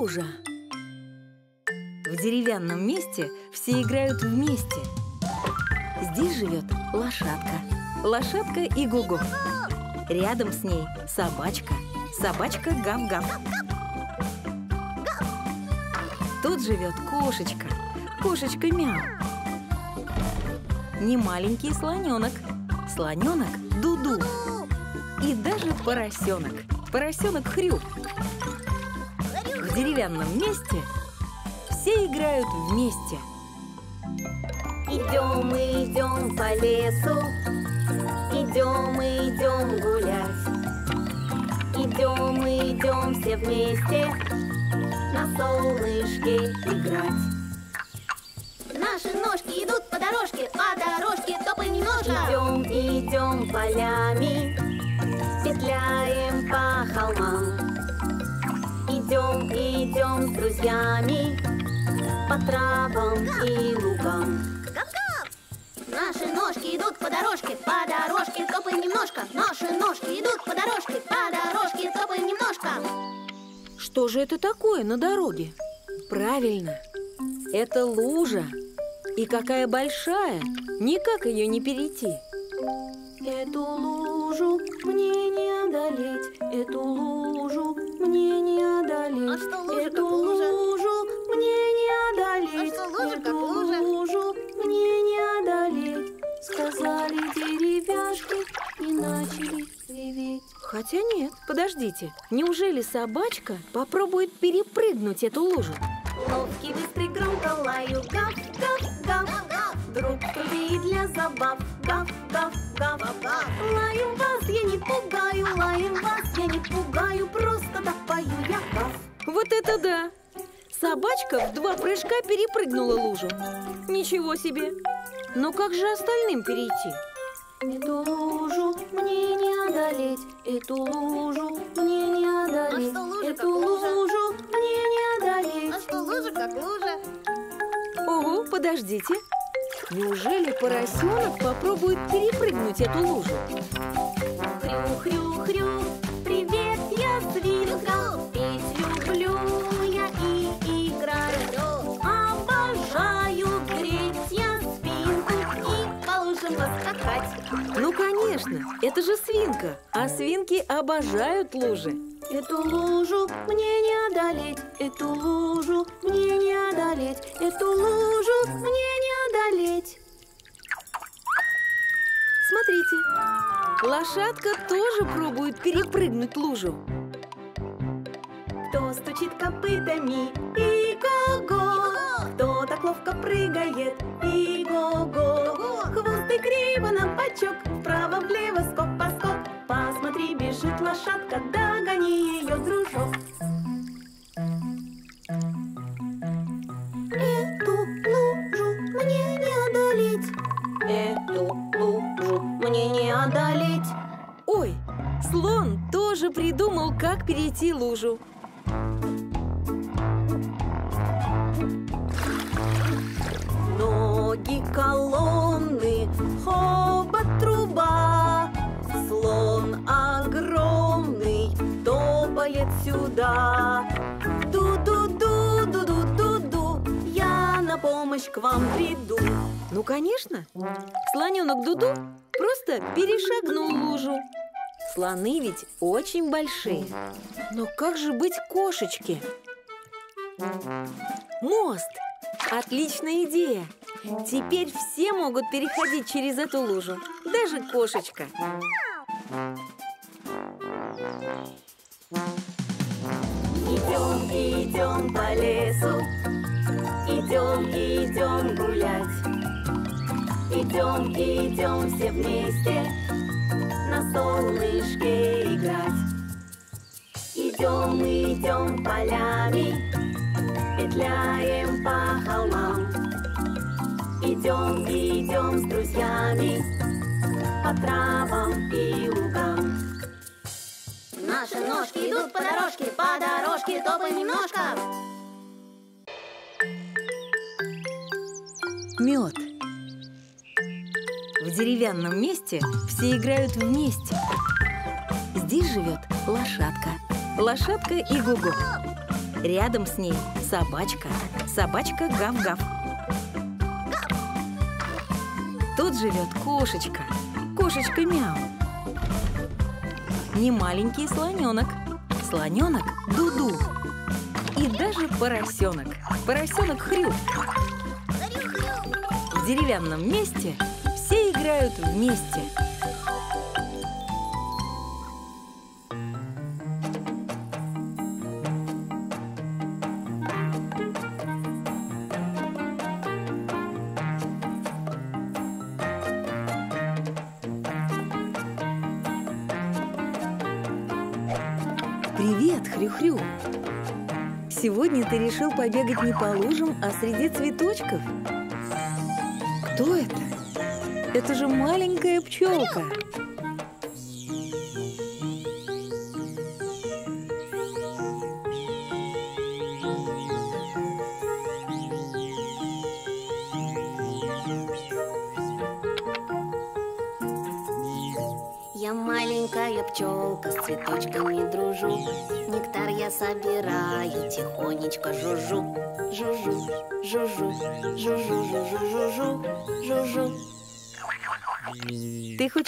лужа. В деревянном месте все играют вместе. Здесь живет лошадка. Лошадка и Гугу. Рядом с ней собачка. Собачка Гав-Гав. Тут живет кошечка. Кошечка Мяу. Не маленький слоненок. Слоненок Дуду. И даже поросенок. Поросенок Хрю. В деревянном месте все играют вместе. Идем мы идем по лесу, идем мы идем гулять. Идем мы идем все вместе на солнышке играть. Травам и лугам. Наши ножки идут по дорожке, по дорожке топаем немножко. Наши ножки идут по дорожке, по дорожке топаем немножко. Что же это такое на дороге? Правильно, это лужа. И какая большая, никак ее не перейти. Эту лужу мне не одолеть, эту лужу мне не одолеть. А что лужа, эту лужу мне не одолеть. А лужа, эту лужа? лужу мне не одолеть. Сказали деревяшки и начали реветь. Хотя нет, подождите. Неужели собачка попробует перепрыгнуть эту лужу? Ловкий, быстрый, громко лаю, гав, гав, гав. Друг и для забав, гав, гав, гав. Лаю вас я не пугаю, лаем вас я не пугаю, просто так пою я гав. Вот это да! Собачка в два прыжка перепрыгнула лужу. Ничего себе! Но как же остальным перейти? Эту лужу мне не одолеть, эту лужу мне не одолеть, А что лужа, эту лужу мне не одолеть. А что лужа, как лужа? Ого, подождите. Неужели поросенок попробует перепрыгнуть эту лужу? Хрю-хрю-хрю, Ну, конечно, это же свинка, а свинки обожают лужи. Эту лужу мне не одолеть, эту лужу мне не одолеть, эту лужу мне не одолеть. Смотрите, лошадка тоже пробует перепрыгнуть лужу. Кто стучит копытами и го-го, кто так ловко прыгает и го-го. И криво на бочок, вправо-влево, скок по скок. Посмотри, бежит лошадка, догони ее, дружок. Эту лужу мне не одолеть, эту лужу мне не одолеть. Ой, слон тоже придумал, как перейти лужу. Ноги колонны, хобот труба, Слон огромный топает сюда. Ду-ду-ду-ду-ду-ду-ду, я на помощь к вам приду. Ну, конечно, слоненок Дуду просто перешагнул лужу. Слоны ведь очень большие. Но как же быть кошечке? Мост! Отличная идея! Теперь все могут переходить через эту лужу, даже кошечка. Идем, идем по лесу, идем, идем гулять. Идем, идем все вместе на солнышке играть. Идем, идем полями, петляем по холмам. Идем, идем с друзьями по травам и лугам. Наши ножки идут по дорожке, по дорожке топаем немножко. Мед. В деревянном месте все играют вместе. Здесь живет лошадка. Лошадка и Гугу. Рядом с ней собачка, собачка гав-гав. Тут живет кошечка, кошечка мяу. Не маленький слоненок, слоненок Дуду. И даже поросенок, поросенок Хрю. В деревянном месте все играют вместе. Ты решил побегать не по лужам, а среди цветочков? Кто это? Это же маленькая пчелка.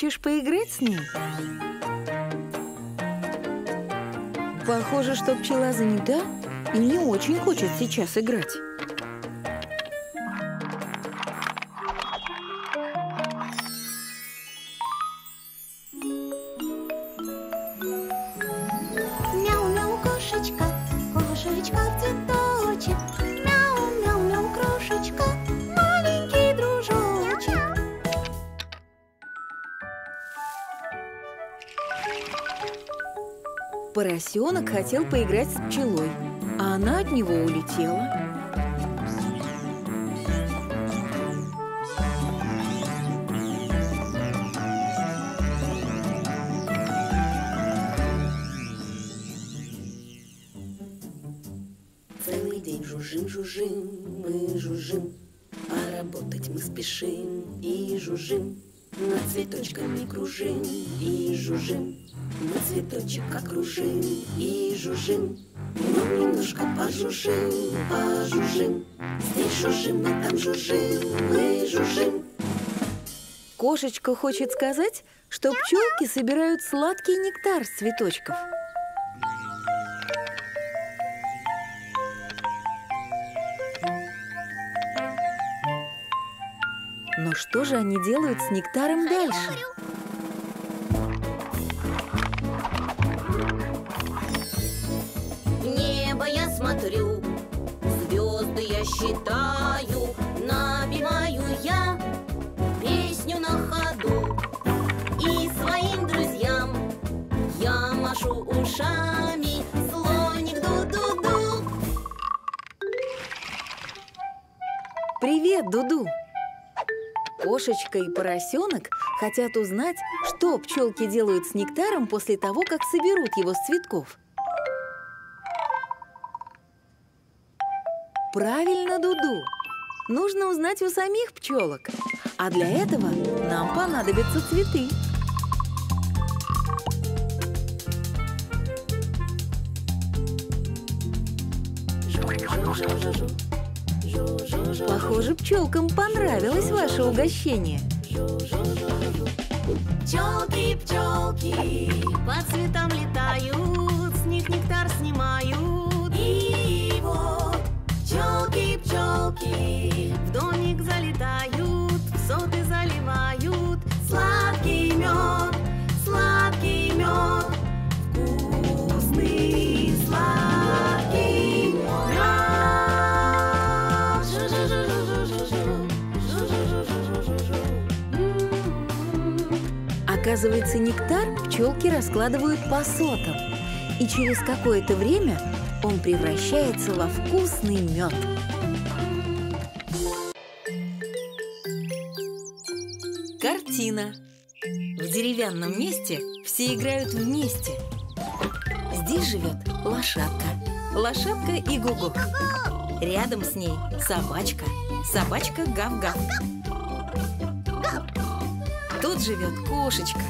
Хочешь поиграть с ней? Похоже, что пчела занята и не очень хочет сейчас играть. Хотел поиграть с пчелой, а она от него улетела. Целый день жужжим, жужжим, мы жужжим, а работать мы спешим и жужжим. Над цветочками кружим и жужжим, мы цветочек окружим и жужжим. Ну, немножко пожужжим, пожужжим, здесь жужжим, мы там жужжим, мы жужжим. Кошечка хочет сказать, что пчелки собирают сладкий нектар с цветочков. Но что же они делают с нектаром дальше? Небо я смотрю, звезды я считаю, напеваю я песню на ходу. И своим друзьям я машу ушами, слоник ду-ду-ду. Привет, Дуду! Кошечка и поросенок хотят узнать, что пчелки делают с нектаром после того, как соберут его с цветков. Правильно, Дуду! Нужно узнать у самих пчелок. А для этого нам понадобятся цветы. Похоже, пчелкам понравилось ваше угощение. Пчелки, пчелки, По цветам летают, с них нектар снимают пчелки, пчелки, В домик залетают, в соты заливают сладкий мед, сладкий мед, вкусный сладкий мед. Оказывается, нектар пчелки раскладывают по сотам. И через какое-то время он превращается во вкусный мед. Картина. В деревянном месте все играют вместе. Здесь живет лошадка. Лошадка и Гугу. Рядом с ней собачка. Собачка Гав-Гав. Тут живет кошечка.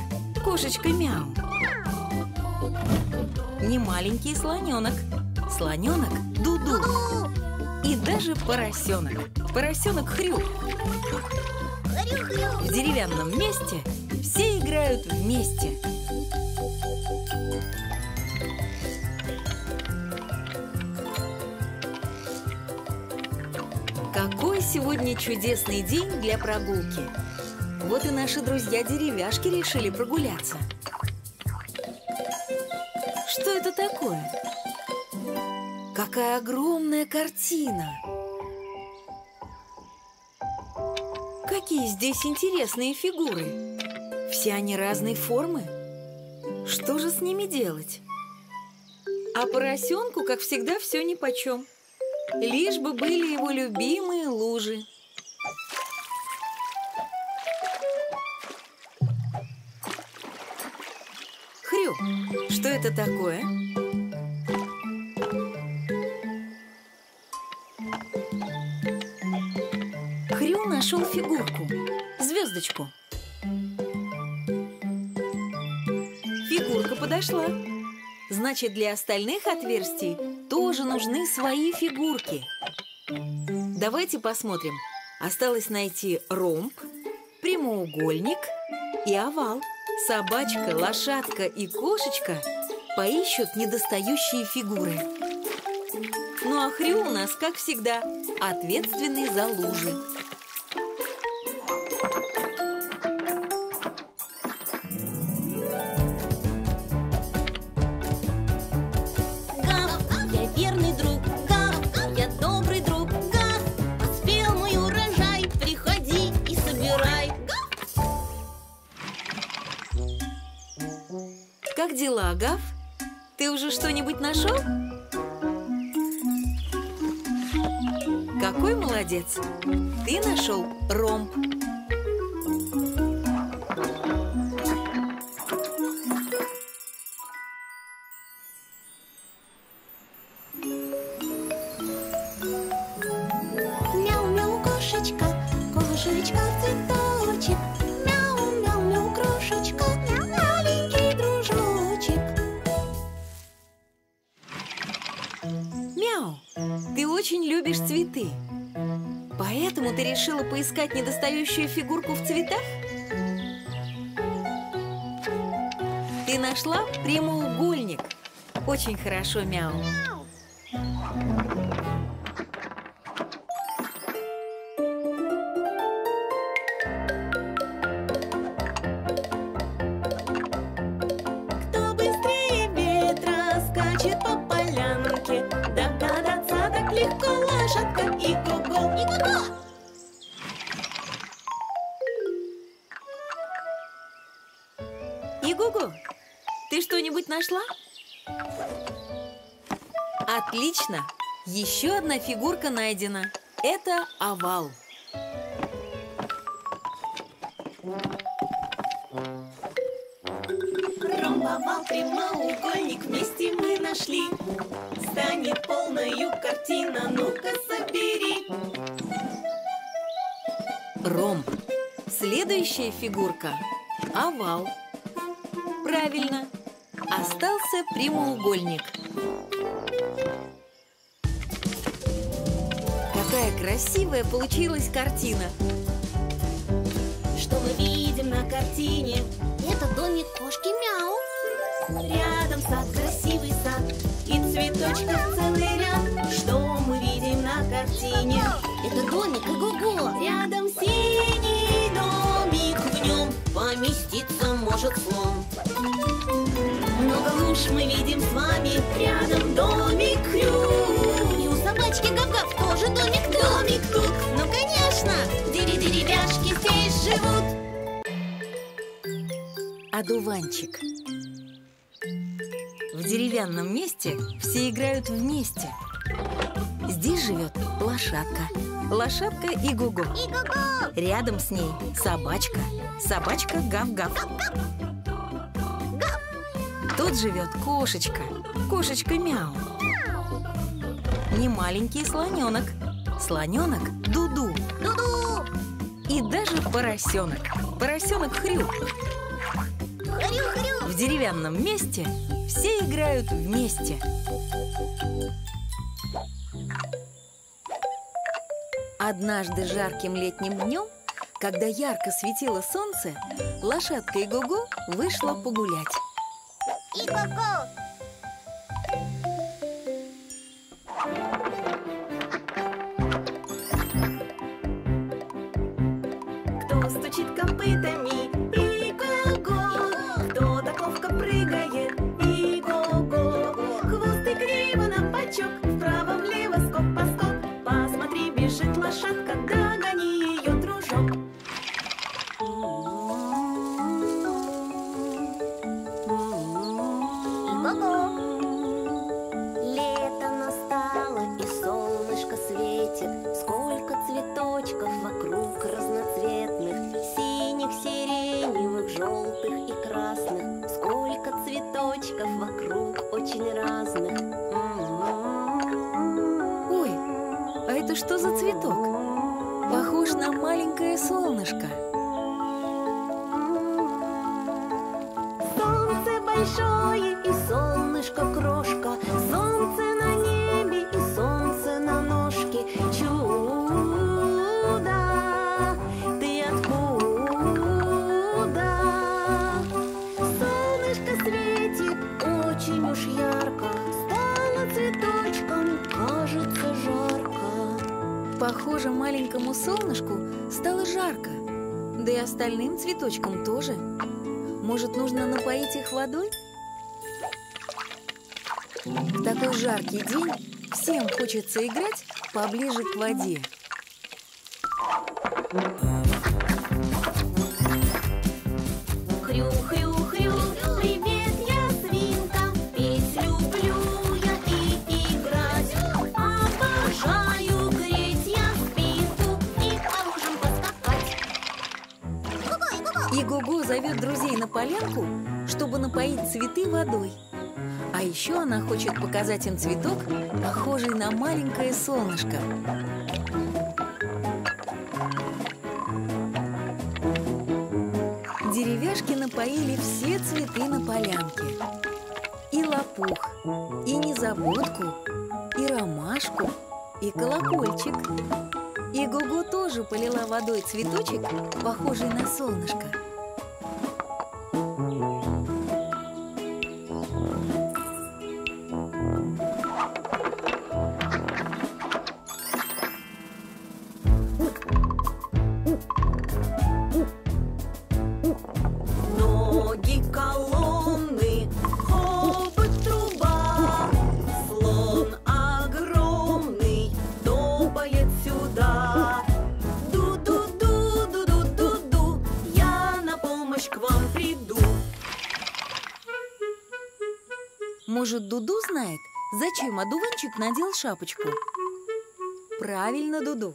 Кошечка Мяу. Не маленький слоненок. Слоненок Дуду и даже поросенок, поросенок Хрю. Хрю-хрю. В деревянном месте все играют вместе. Какой сегодня чудесный день для прогулки! Вот и наши друзья-деревяшки решили прогуляться. Что это такое? Какая огромная картина! Какие здесь интересные фигуры! Все они разной формы. Что же с ними делать? А поросенку, как всегда, все нипочем. Лишь бы были его любимые лужи. Хрю, что это такое? Нашел фигурку, звездочку. Фигурка подошла. Значит, для остальных отверстий тоже нужны свои фигурки. Давайте посмотрим. Осталось найти ромб, прямоугольник и овал. Собачка, лошадка и кошечка поищут недостающие фигуры. Ну а Хрю у нас, как всегда, ответственный за лужи. Как дела, Гав? Ты уже что-нибудь нашел? Какой молодец! Ты нашел ромб. Недостающую фигурку в цветах? Ты нашла прямоугольник. Очень хорошо, Мяу. Одна фигурка найдена. Это овал. Ромбовал прямоугольник вместе мы нашли Станет полною картина, ну-ка собери Ромб. Следующая фигурка – овал. Правильно. Остался прямоугольник. Какая красивая получилась картина. Что мы видим на картине? Это домик кошки Мяу. Рядом сад, красивый сад И цветочков целый ряд Что мы видим на картине? Это домик Иго-го. Рядом синий домик В нем поместиться может слон Много луж мы видим с вами Рядом домик тоже домик тут. Домик тут Ну, конечно, Дери-деревяшки здесь живут Одуванчик. В деревянном месте все играют вместе. Здесь живет лошадка. Лошадка и Гугу. Иго-го. Рядом с ней собачка. Собачка Гав-Гав. Тут живет кошечка. Кошечка Мяу. Не маленький слоненок. Слоненок Дуду. Дуду. И даже поросенок. Поросенок Хрю. Хрю-хрю. В деревянном месте все играют вместе. Однажды жарким летним днем, когда ярко светило солнце, лошадка Игого вышла погулять. И-го-го! Стучит копытами? Маленькое солнышко. Солнце большое Похоже, маленькому солнышку стало жарко. Да и остальным цветочкам тоже. Может, нужно напоить их водой? В такой жаркий день всем хочется играть поближе к воде. Цветы водой. А еще она хочет показать им цветок, похожий на маленькое солнышко. Деревяшки напоили все цветы на полянке. И лопух, и незабудку, и ромашку, и колокольчик. И Гугу тоже полила водой цветочек, похожий на солнышко. Надел шапочку? Правильно, Дуду.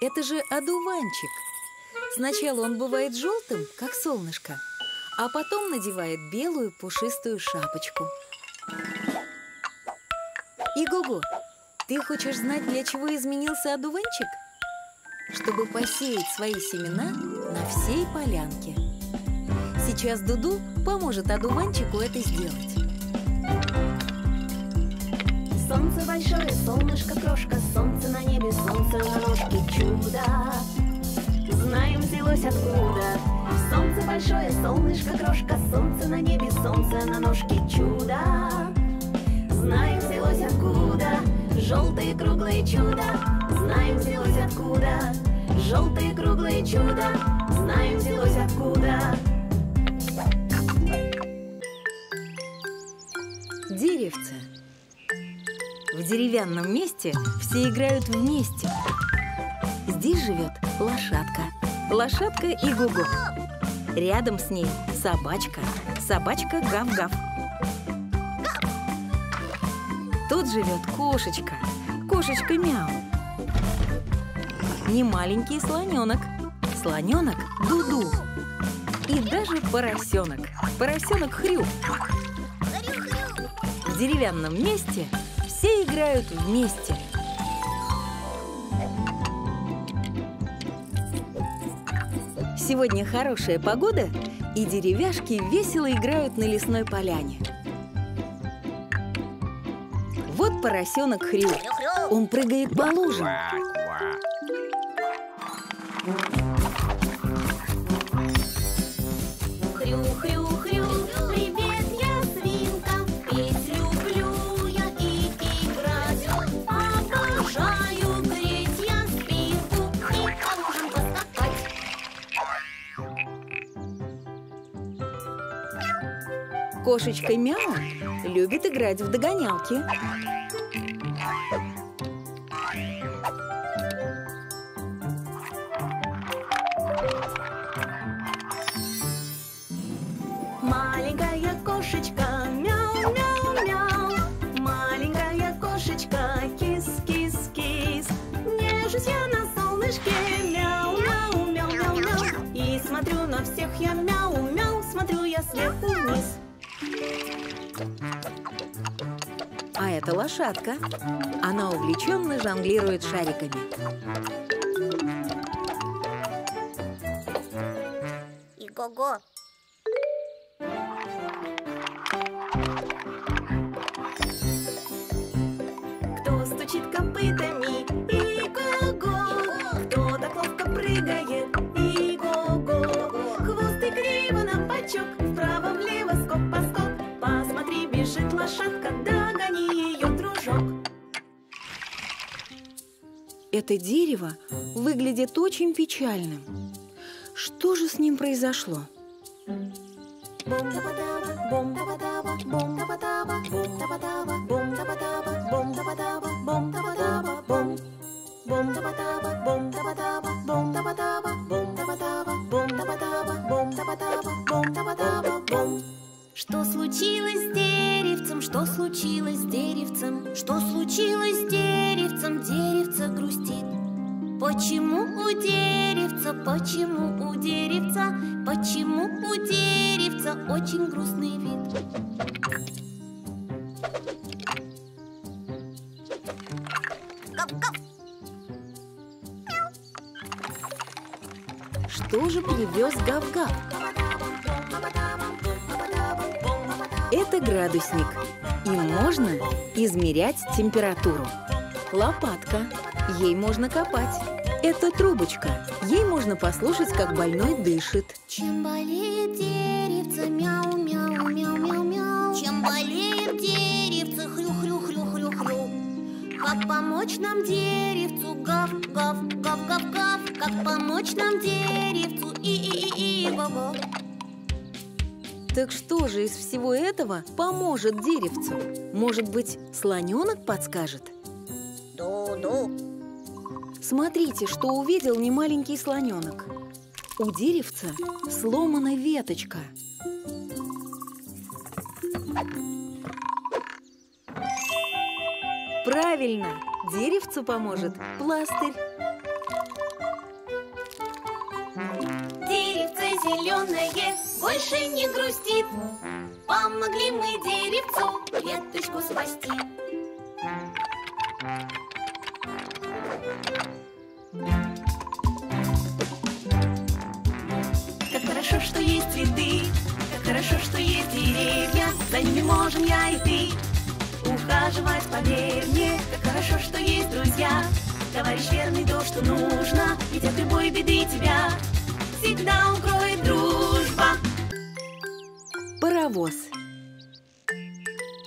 Это же одуванчик. Сначала он бывает желтым, как солнышко, а потом надевает белую пушистую шапочку. Игого, ты хочешь знать, для чего изменился одуванчик? Чтобы посеять свои семена на всей полянке. Сейчас Дуду поможет одуванчику это сделать. Солнце большое, солнышко крошка, солнце на небе, солнце на ножке, чудо. Знаем, взялось откуда. Солнце большое, солнышко крошка, солнце на небе, солнце на ножке, чудо. Знаем, взялось откуда. Желтые круглые чудо. Знаем, взялось откуда. Желтые круглые чудо. Знаем, взялось откуда. Деревце. В деревянном месте все играют вместе. Здесь живет лошадка. Лошадка и Гугу. Рядом с ней собачка. Собачка Гав-Гав. Тут живет кошечка. Кошечка Мяу. Не маленький слоненок. Слоненок Дуду. И даже поросенок. Поросенок Хрю. В деревянном месте все играют вместе. Сегодня хорошая погода, и деревяшки весело играют на лесной поляне. Вот поросенок Хрю. Он прыгает по лужам. Кошечка Мяу любит играть в догонялки. Маленькая кошечка, лошадка. Она увлеченно жонглирует шариками. И-го-го. Кто стучит копытами, и-го-го. Кто так ловко прыгает, и-го-го. Хвост и криво на бочок, вправо-влево, скок-поскок Посмотри, бежит лошадка, догони Это дерево выглядит очень печальным. Что же с ним произошло? Бом-да-ба-даба, Что случилось с деревцем, что случилось с деревцем, что случилось с деревцем, деревце грустит. Почему у деревца, почему у деревца, почему у деревца очень грустный вид? Что же привез Гав-Гав? Это градусник. Им можно измерять температуру. Лопатка. Ей можно копать. Это трубочка. Ей можно послушать, как больной дышит. Чем болеет деревце, мяу-мяу-мяу-мяу-мяу. Чем болеет деревце, хрю-хрю-хрю-хрю-хрю. Как помочь нам деревцу, гав-гав-гав-гав-гав Как помочь нам деревцу, и-и-и-и-го-го Так что же из всего этого поможет деревцу? Может быть, слоненок подскажет? Ду-ду. Смотрите, что увидел немаленький слоненок. У деревца сломана веточка. Правильно! Деревцу поможет пластырь. Зеленое больше не грустит. Помогли мы деревцу веточку спасти. Как хорошо, что есть цветы Как хорошо, что есть деревья За ними можем я и ты Ухаживать, поверь мне Как хорошо, что есть друзья Товарищ верный то, что нужно Ведь от любой беды тебя Всегда укроет дружба Паровоз.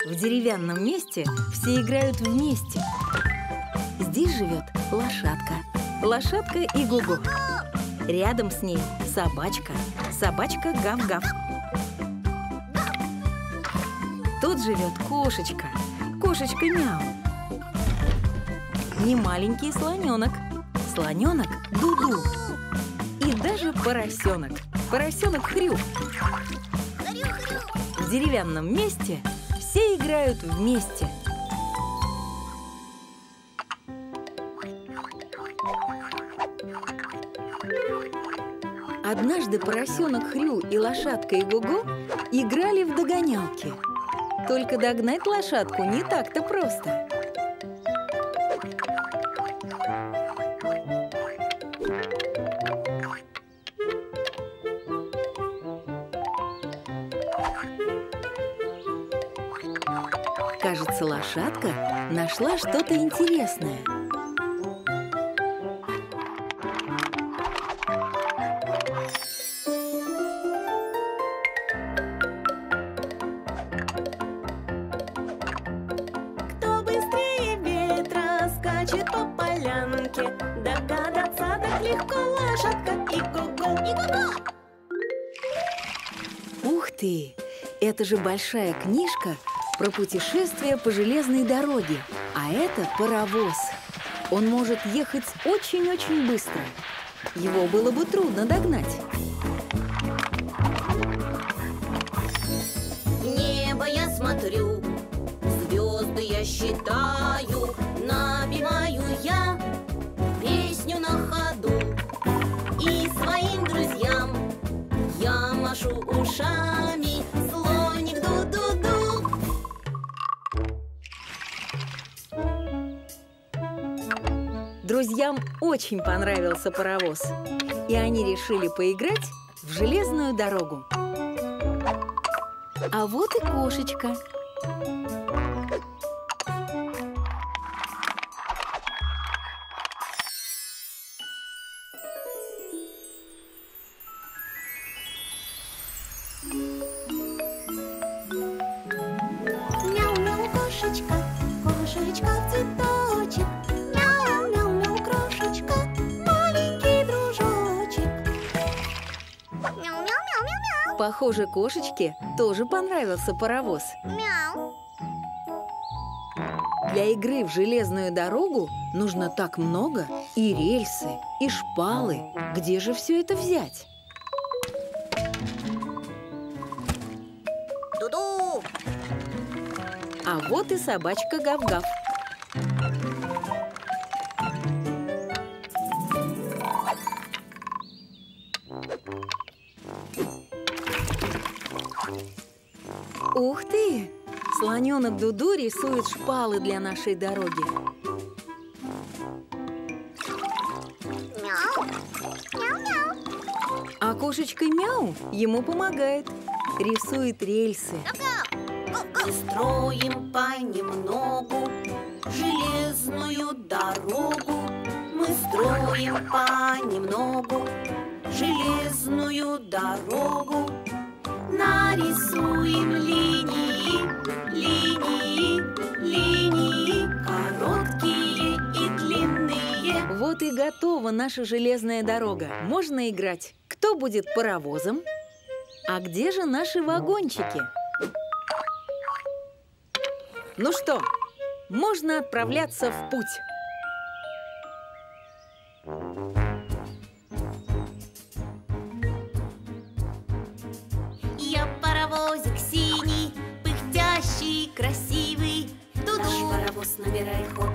В деревянном месте все играют вместе. Здесь живет лошадка. Лошадка и Гугу. Рядом с ней собачка. Собачка Гав-Гав. Тут живет кошечка. Кошечка Мяу. Не маленький слоненок. Слоненок Дуду. И даже поросенок. Поросенок Хрю. В деревянном месте все играют вместе. Однажды поросенок Хрю и лошадка Игого играли в догонялки. Только догнать лошадку не так-то просто. Лошадка нашла что-то интересное. Кто быстрее ветра скачет по полянке Догадаться так легко лошадка и го-го Ух ты! Это же большая книжка про путешествие по железной дороге. А это паровоз. Он может ехать очень-очень быстро. Его было бы трудно догнать. Небо я смотрю, звезды я считаю, напеваю я песню на ходу. И своим друзьям я машу ушами, очень понравился паровоз. И они решили поиграть в железную дорогу. А вот и кошечка. Похоже, кошечке тоже понравился паровоз. Мяу Для игры в железную дорогу нужно так много и рельсы, и шпалы. Где же все это взять? Ду-ду. А вот и собачка Гав-Гав. Слоненок Дуду рисует шпалы для нашей дороги. А кошечка Мяу ему помогает. Рисует рельсы. Строим понемногу железную дорогу. Мы строим понемногу железную дорогу. Нарисуем линии, линии, линии, короткие и длинные. Вот и готова наша железная дорога. Можно играть. Кто будет паровозом? А где же наши вагончики? Ну что, можно отправляться в путь. Красивый. Тут Наш паровоз набирает ход,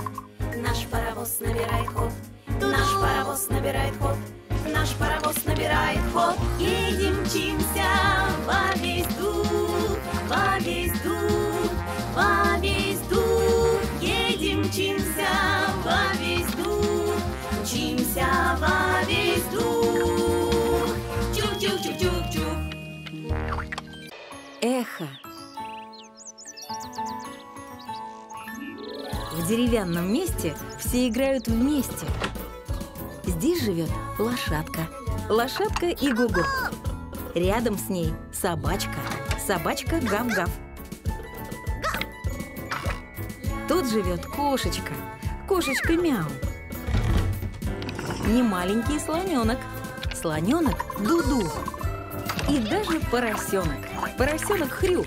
наш паровоз набирает ход, наш паровоз набирает ход, наш паровоз набирает ход. Едем, мчимся во весь дух, во весь дух, во весь дух. Едем, мчимся во весь дух, мчимся во весь дух. Чух-чух-чух-чух-чух. Эхо. Деревянном месте все играют вместе. Здесь живет лошадка. Лошадка и Гугу. Рядом с ней собачка. Собачка Гав-Гав. Тут живет кошечка. Кошечка Мяу. Не маленький слоненок. Слоненок Дуду. И даже поросенок. Поросенок Хрю.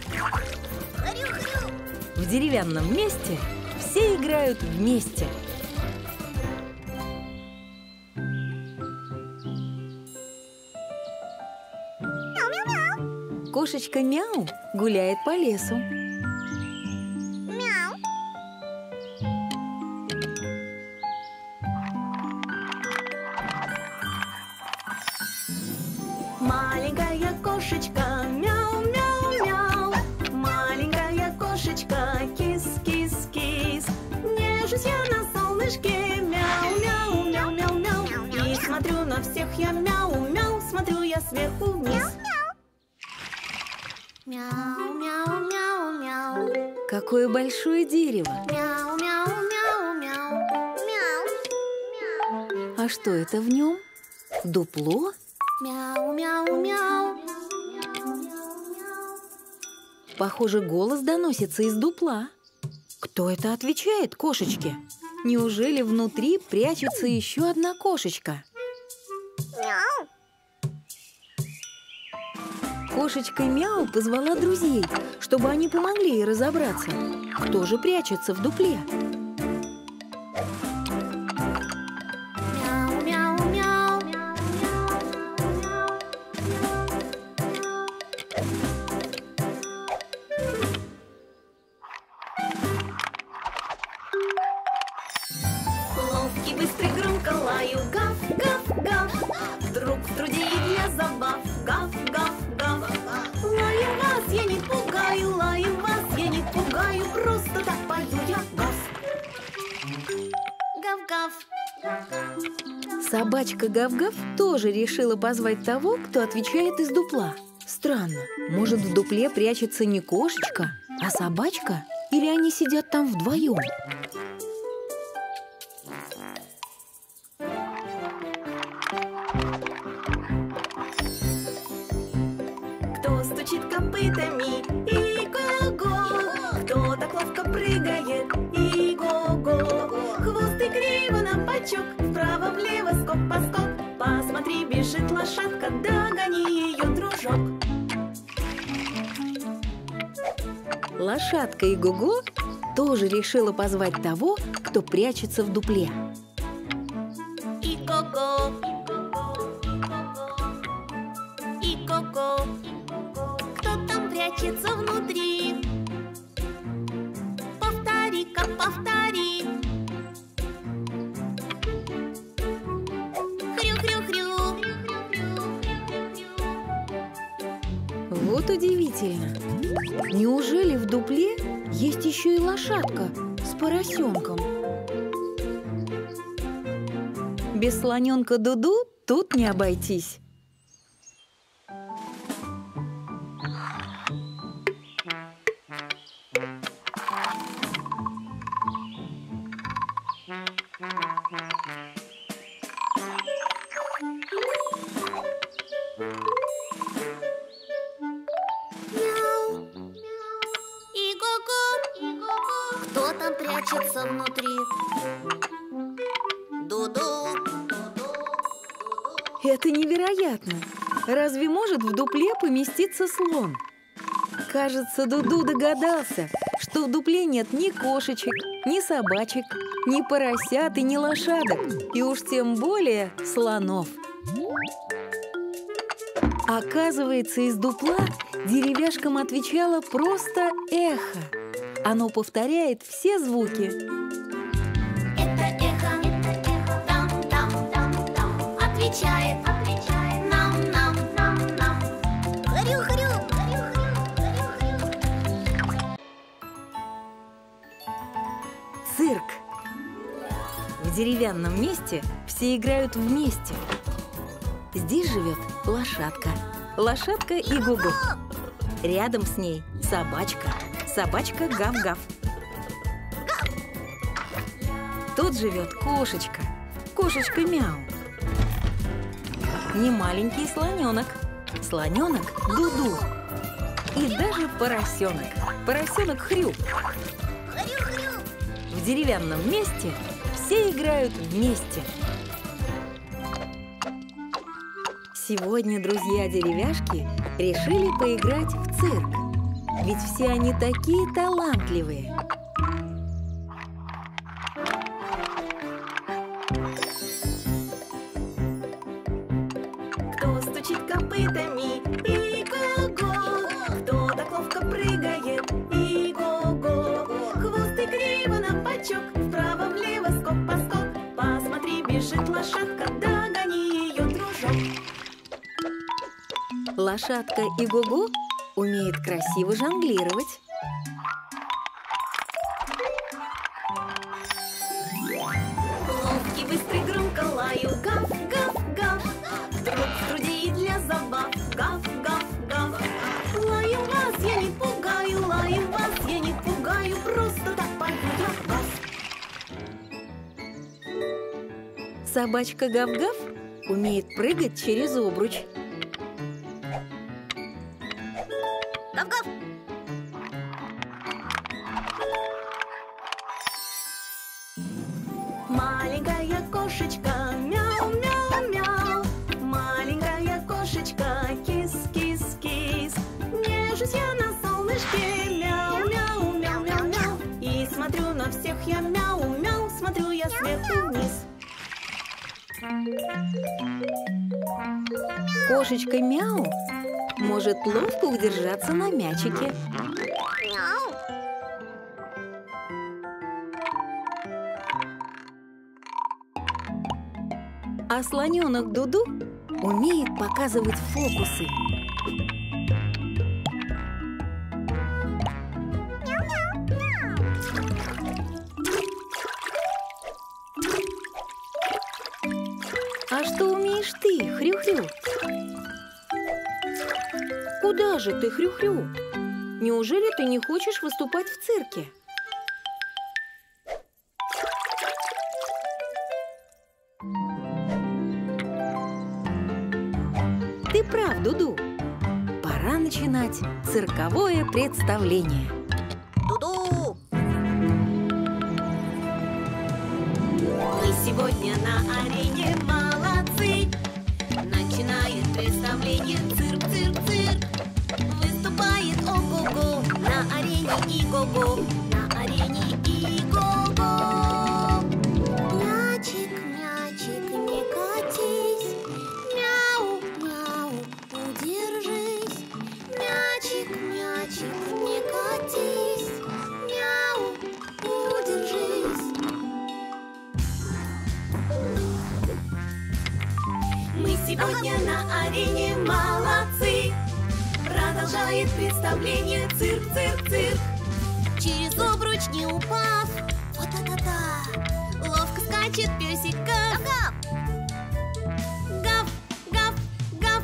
В деревянном месте все играют вместе. Кошечка Мяу гуляет по лесу. Маленькая кошечка, всех я мяу-мяу Смотрю я сверху вниз Мяу-мяу-мяу-мяу. какое большое дерево! Мяу, мяу, мяу, мяу. Мяу. А что это в нем? Дупло? Мяу, мяу, мяу. Похоже, голос доносится из дупла. Кто это отвечает кошечке? Неужели внутри прячется еще одна кошечка? Кошечка Мяу позвала друзей, чтобы они помогли ей разобраться, кто же прячется в дупле. Гав-Гав тоже решила позвать того, кто отвечает из дупла. Странно, может в дупле прячется не кошечка, а собачка? Или они сидят там вдвоем? Кто стучит копытами? И го-го Кто так ловко прыгает? И го-го Хвост и криво на бочок. Вправо-влево скок-поскок Посмотри, бежит лошадка Догони ее, дружок Лошадка и Гуго тоже решила позвать того, кто прячется в дупле. Есть еще и лошадка с поросенком? Без слоненка Дуду тут не обойтись. Прячется внутри? Дуду. Это невероятно! Разве может в дупле поместиться слон? Кажется, Дуду догадался, что в дупле нет ни кошечек, ни собачек, ни поросят и ни лошадок, и уж тем более слонов. Оказывается, из дупла деревяшкам отвечало просто эхо. Оно повторяет все звуки. Это эхо, там, там, там, там, отвечает, отвечает, нам, нам, нам, нам. Хрю, хрю, хрю, хрю, хрю, хрю. Цирк. В деревянном месте все играют вместе. Здесь живет лошадка. Лошадка и Гугу. Рядом с ней собачка. Собачка Гав-Гав. Тут живет кошечка. Кошечка Мяу. Не маленький слоненок. Слоненок Дуду. И даже поросенок. Поросенок Хрю. В деревянном месте все играют вместе. Сегодня друзья-деревяшки решили поиграть в цирк. Ведь все они такие талантливые. Кто стучит копытами? И го-го Кто так ловко прыгает? И го-го Хвост и криво на бочок Вправо-влево скок-поскок Посмотри, бежит лошадка Догони ее, дружок. Лошадка и Гугу умеет красиво жонглировать. Ловкий, быстрый, громко лаю, гав, гав, гав. Труд в труде и для забав, гав, гав, гав. Лаю вас, я не пугаю, лаю вас, я не пугаю, просто так пою я вас. Собачка Гав-Гав умеет прыгать через обруч. Кошечка Мяу может ловко удержаться на мячике. А слоненок Дуду умеет показывать фокусы. А что умеешь ты, Хрю-Хрю? Же ты, Хрю-Хрю? Неужели ты не хочешь выступать в цирке? Ты прав, Дуду. Пора начинать цирковое представление. Дуду. Мы сегодня на арене молодцы На арене и-го-го. Мячик, мячик, не катись. Мяу, мяу, удержись. Мячик, мячик, не катись. Мяу, удержись. Мы сегодня на арене молодцы Продолжает представление цирк Обруч не упав. Вот это да Ловко скачет песик. Гав. Гав, гав, гав.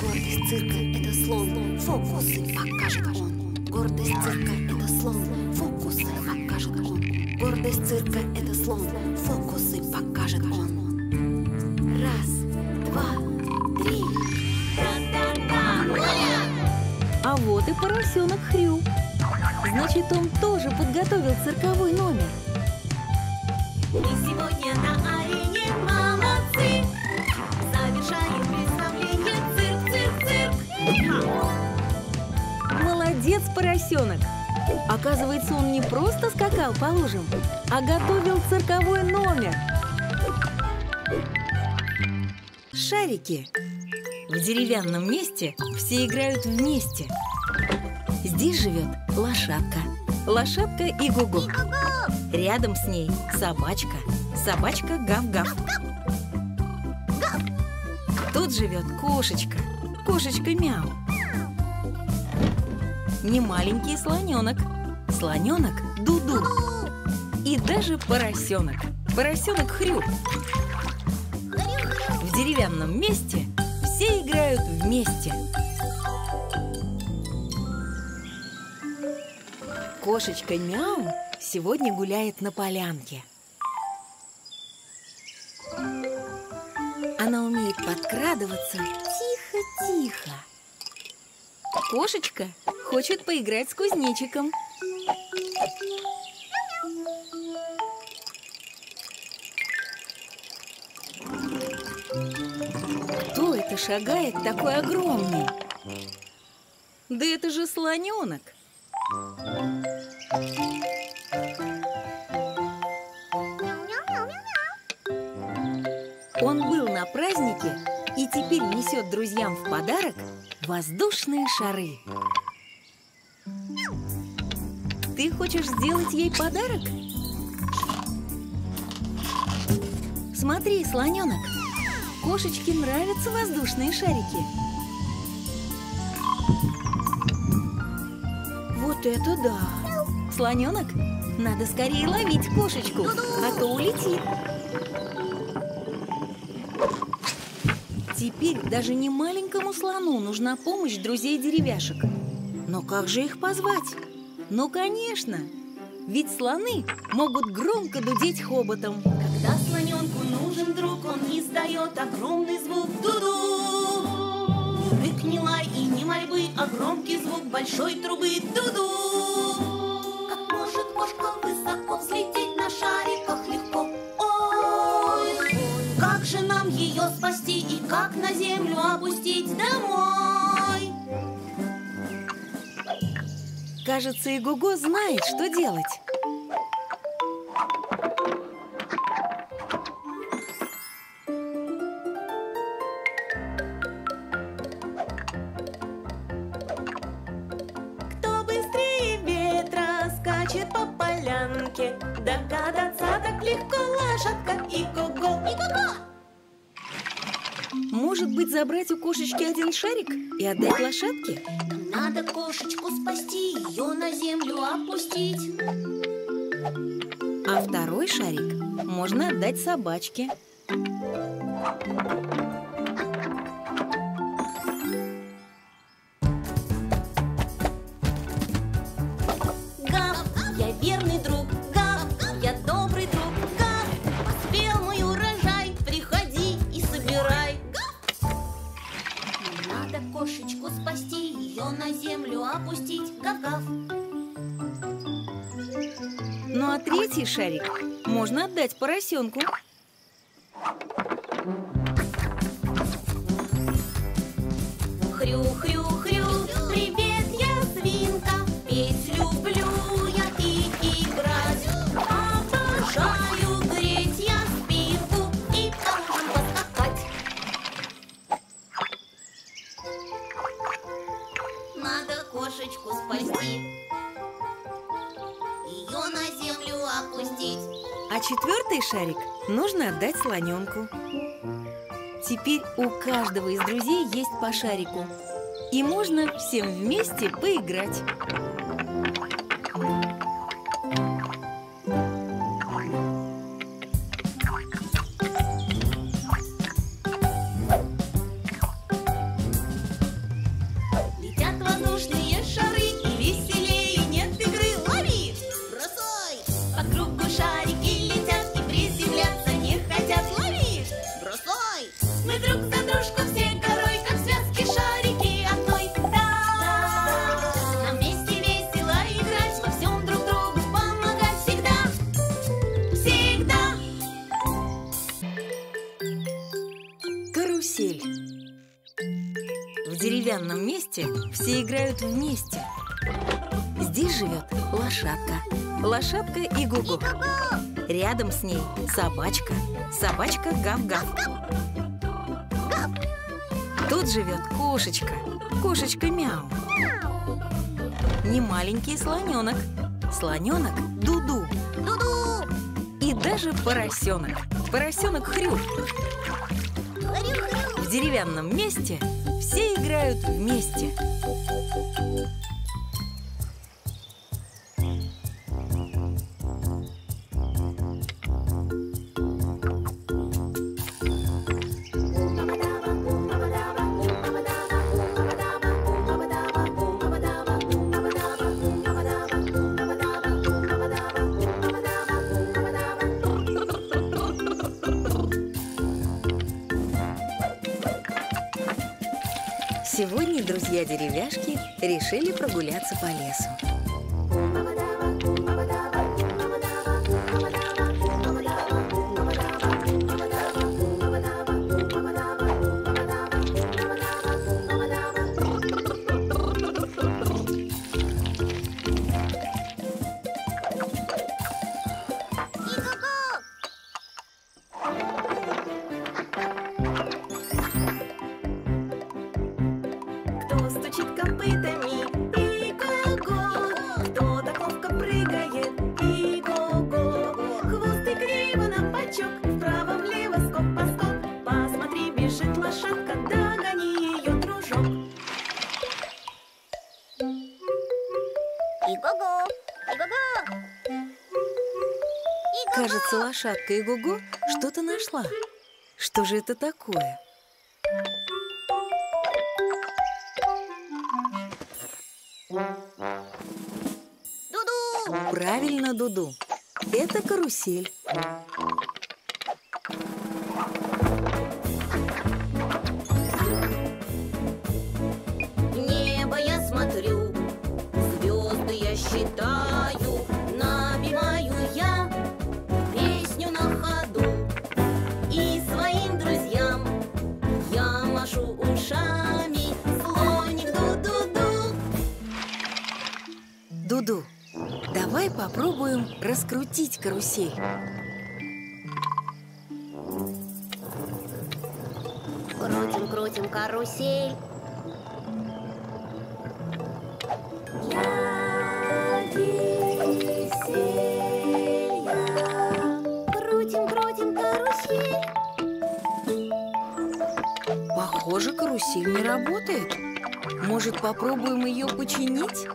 Гордость цирка – это слон. Фокусы покажет он. Гордость цирка – это слон. Фокусы покажет он. Гордость цирка – это слон. Фокусы покажет он. Раз, вот и поросенок Хрю. Значит, он тоже подготовил цирковой номер. Мы сегодня на арене молодцы Завершаем представление цирк, цирк, цирк Молодец, поросенок! Оказывается, он не просто скакал по лужам, а готовил цирковой номер. Шарики. В деревянном месте все играют вместе. Здесь живет лошадка. Лошадка и Гугу. Рядом с ней собачка. Собачка Гав-Гав. Тут живет кошечка. Кошечка Мяу. Не маленький слоненок. Слоненок Дуду. И даже поросенок. Поросенок Хрю. В деревянном месте все играют вместе. Кошечка Мяу сегодня гуляет на полянке. Она умеет подкрадываться тихо-тихо. Кошечка хочет поиграть с кузнечиком. Кто это шагает такой огромный? Да это же слоненок. Он был на празднике и теперь несет друзьям в подарок воздушные шары. Ты хочешь сделать ей подарок? Смотри, слоненок, кошечке нравятся воздушные шарики. Вот это да! Слоненок, надо скорее ловить кошечку, а то улетит. Теперь даже не маленькому слону нужна помощь друзей деревяшек. Но как же их позвать? Ну, конечно! Ведь слоны могут громко дудеть хоботом. Когда слоненку нужен друг, он издает огромный звук Дуду. Лай и не мольбы, а громкий звук большой трубы Дуду. Как может кошка высоко взлететь на шариках легко? Ой, как же нам ее спасти и как на землю опустить домой? Кажется, и Гуго знает, что делать. Легко лошадка и го-го И го-го! Может быть, забрать у кошечки один шарик и отдать лошадке? Надо кошечку спасти, ее на землю опустить А второй шарик можно отдать собачке. Третий шарик можно отдать поросенку. Хрю-хрю-хрю, четвертый шарик нужно отдать слоненку. Теперь у каждого из друзей есть по шарику. И можно всем вместе поиграть. Карусель. В деревянном месте все играют вместе. Здесь живет лошадка. Лошадка и Гугу. Рядом с ней собачка. Собачка Гав-Гав. Тут живет кошечка. Кошечка Мяу. Не маленький слоненок. Слоненок Дуду. Дуду! И даже поросенок. Поросенок Хрю. Деревянном месте все играют вместе. По лесу. Лошадка и Гугу что-то нашла. Что же это такое? Дуду! Правильно, Дуду. Это карусель. Карусель. Крутим, крутим карусель. Я веселья. Крутим, крутим карусель. Похоже, карусель не работает. Может, попробуем ее починить?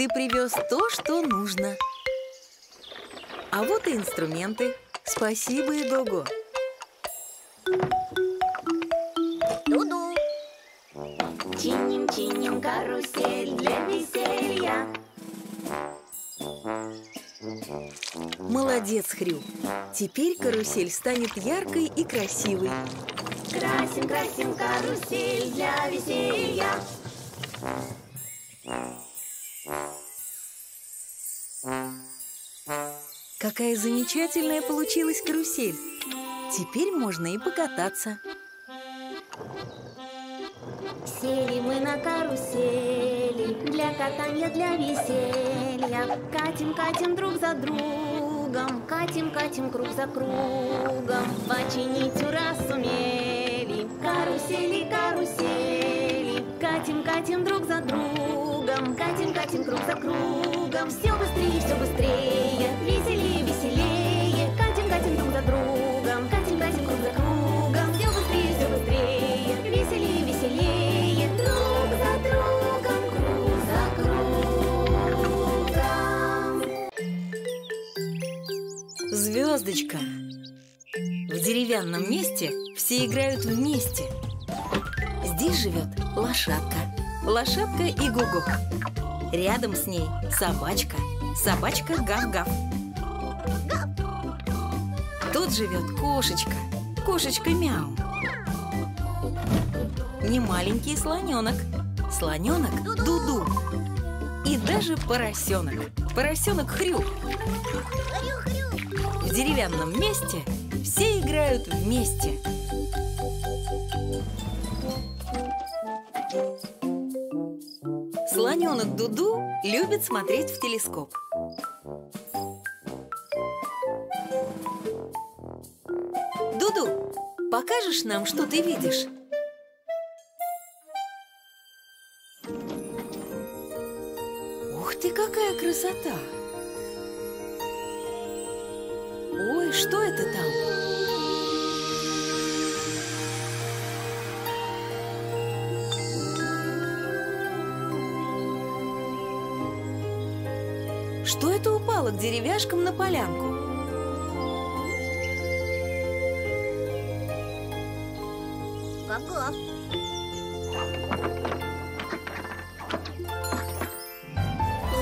Ты привез то, что нужно. А вот и инструменты. Спасибо, Идого. Дуду. Чиним, чиним карусель для веселья. Молодец, Хрю. Теперь карусель станет яркой и красивой. Красим, красим карусель для веселья. Какая замечательная получилась карусель. Теперь можно и покататься. Сели мы на карусели Для катания, для веселья Катим, катим друг за другом Катим, катим круг за кругом Починить ура сумели Карусели, карусели Катим, катим друг за другом Катим, катим круг за кругом Все быстрее, все быстрее Звездочка. В деревянном месте все играют вместе. Здесь живет лошадка. Лошадка и Гугу. Рядом с ней собачка. Собачка Гав-Гав. Тут живет кошечка. Кошечка Мяу. Не маленький слоненок. Слоненок Дуду. И даже поросенок. Поросенок Хрю. В деревянном месте все играют вместе. Слоненок Дуду любит смотреть в телескоп. Дуду, покажешь нам, что ты видишь? Ух ты, какая красота! Что это там? Что это упало к деревяшкам на полянку? Гав-гав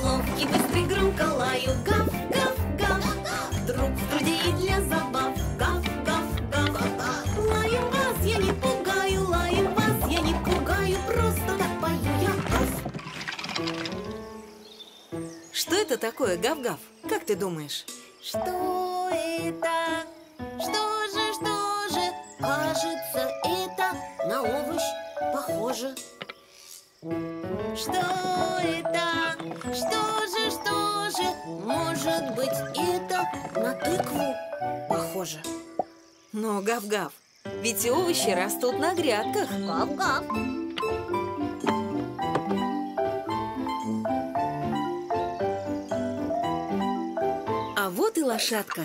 Ловкий, быстрый, громко лаю Гав-гав-гав такое, Гав-Гав? Как ты думаешь? Что это? Что же, что же? Кажется, это на овощ похоже. Что это? Что же, что же? Может быть, это на тыкву похоже. Но, Гав-Гав, ведь овощи растут на грядках. Гав-гав. Лошадка.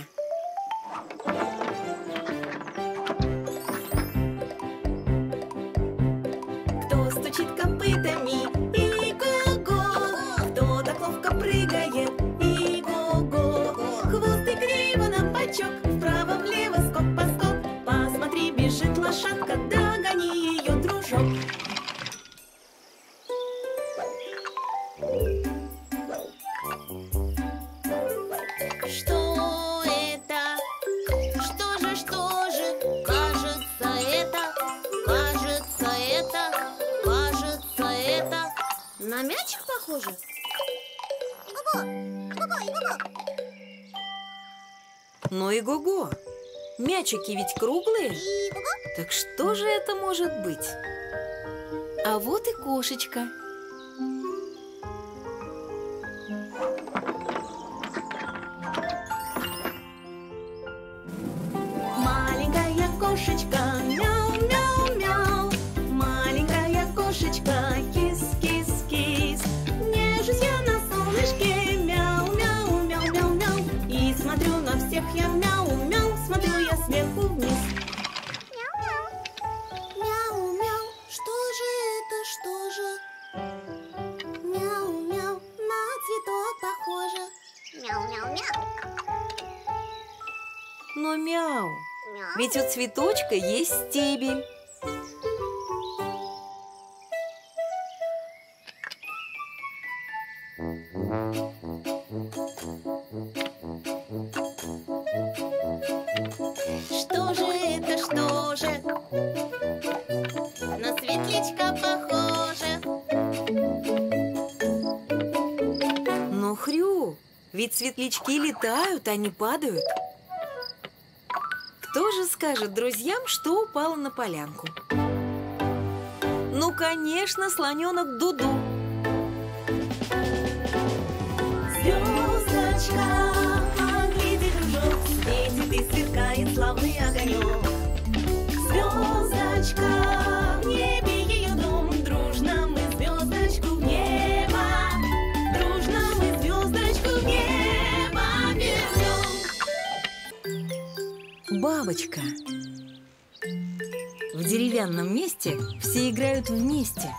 Мячики ведь круглые. Так что же это может быть? А вот и кошечка. Маленькая кошечка, Ведь у цветочка есть стебель. Что же это, что же? На светлячка похоже Но хрю, ведь светлячки летают, а не падают. Кто же скажет друзьям, что упало на полянку? Ну, конечно, слоненок Дуду. Звездочка, гляди, дружок, светит и сверкает славный огонек. Бабочка. В деревянном месте все играют вместе.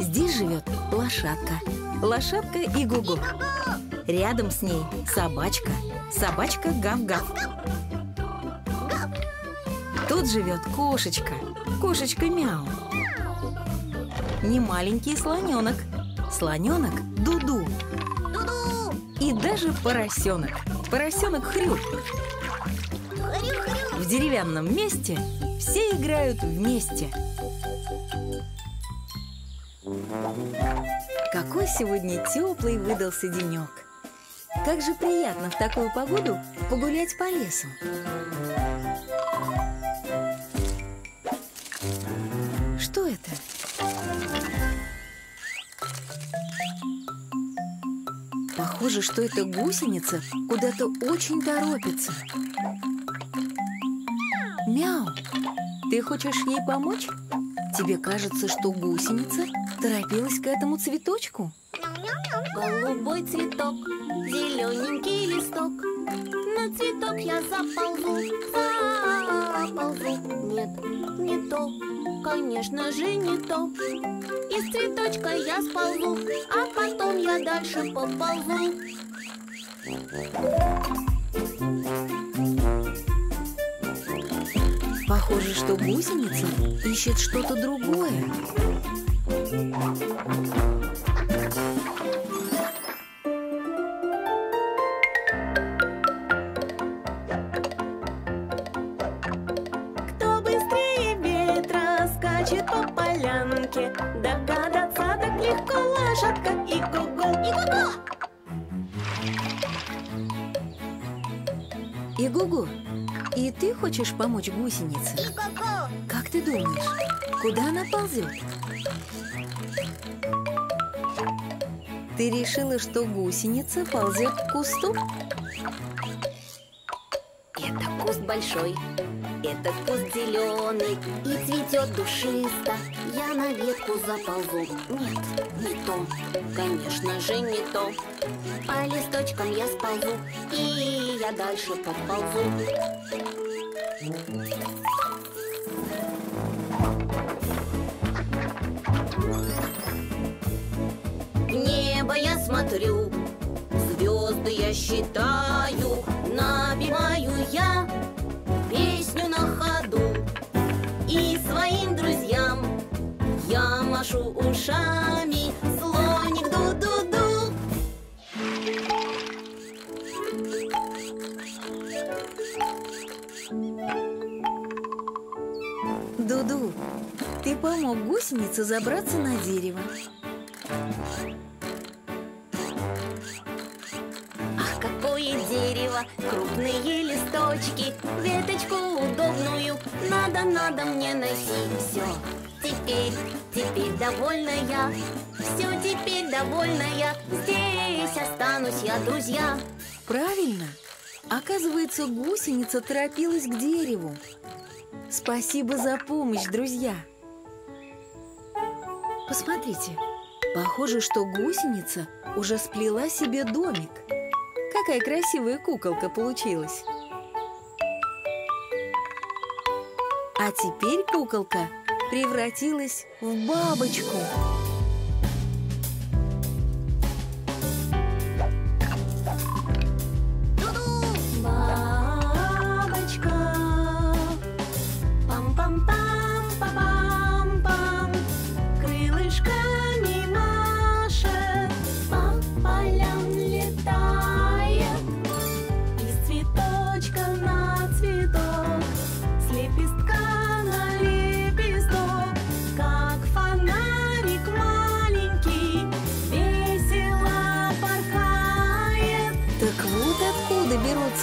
Здесь живет лошадка. Лошадка и Гугу. Рядом с ней собачка. Собачка Гав-Гав. Тут живет кошечка. Кошечка Мяу. Не маленький слоненок. Слоненок Дуду. И даже поросенок. Поросенок Хрю. В деревянном месте все играют вместе. Какой сегодня теплый выдался денек. Как же приятно в такую погоду погулять по лесу. Что это? Похоже, что эта гусеница куда-то очень торопится. Мяу, ты хочешь ей помочь? Тебе кажется, что гусеница торопилась к этому цветочку? Голубой цветок, зелененький листок. На цветок я заползу, заползу. Нет, не то, конечно же не то. Из цветочка я сползу, а потом я дальше поползу Похоже, что гусеница ищет что-то другое. Хочешь помочь гусенице? Как ты думаешь, куда она ползет? Ты решила, что гусеница ползет к кусту? Это куст большой, этот куст зеленый и цветет душисто. Я на ветку заползу. Нет, не то, конечно же не то. По листочкам я сползу и я дальше поползу. В небо я смотрю, звезды я считаю, напеваю я песню на ходу. И своим друзьям я машу ушами, Дуду, ты помог гусенице забраться на дерево. Ах, какое дерево! Крупные листочки, веточку удобную Надо, надо мне носить все Теперь, теперь довольна я Все, теперь довольна я Здесь останусь я, друзья Правильно! Оказывается, гусеница торопилась к дереву. Спасибо за помощь, друзья! Посмотрите, похоже, что гусеница уже сплела себе домик. Какая красивая куколка получилась! А теперь куколка превратилась в бабочку.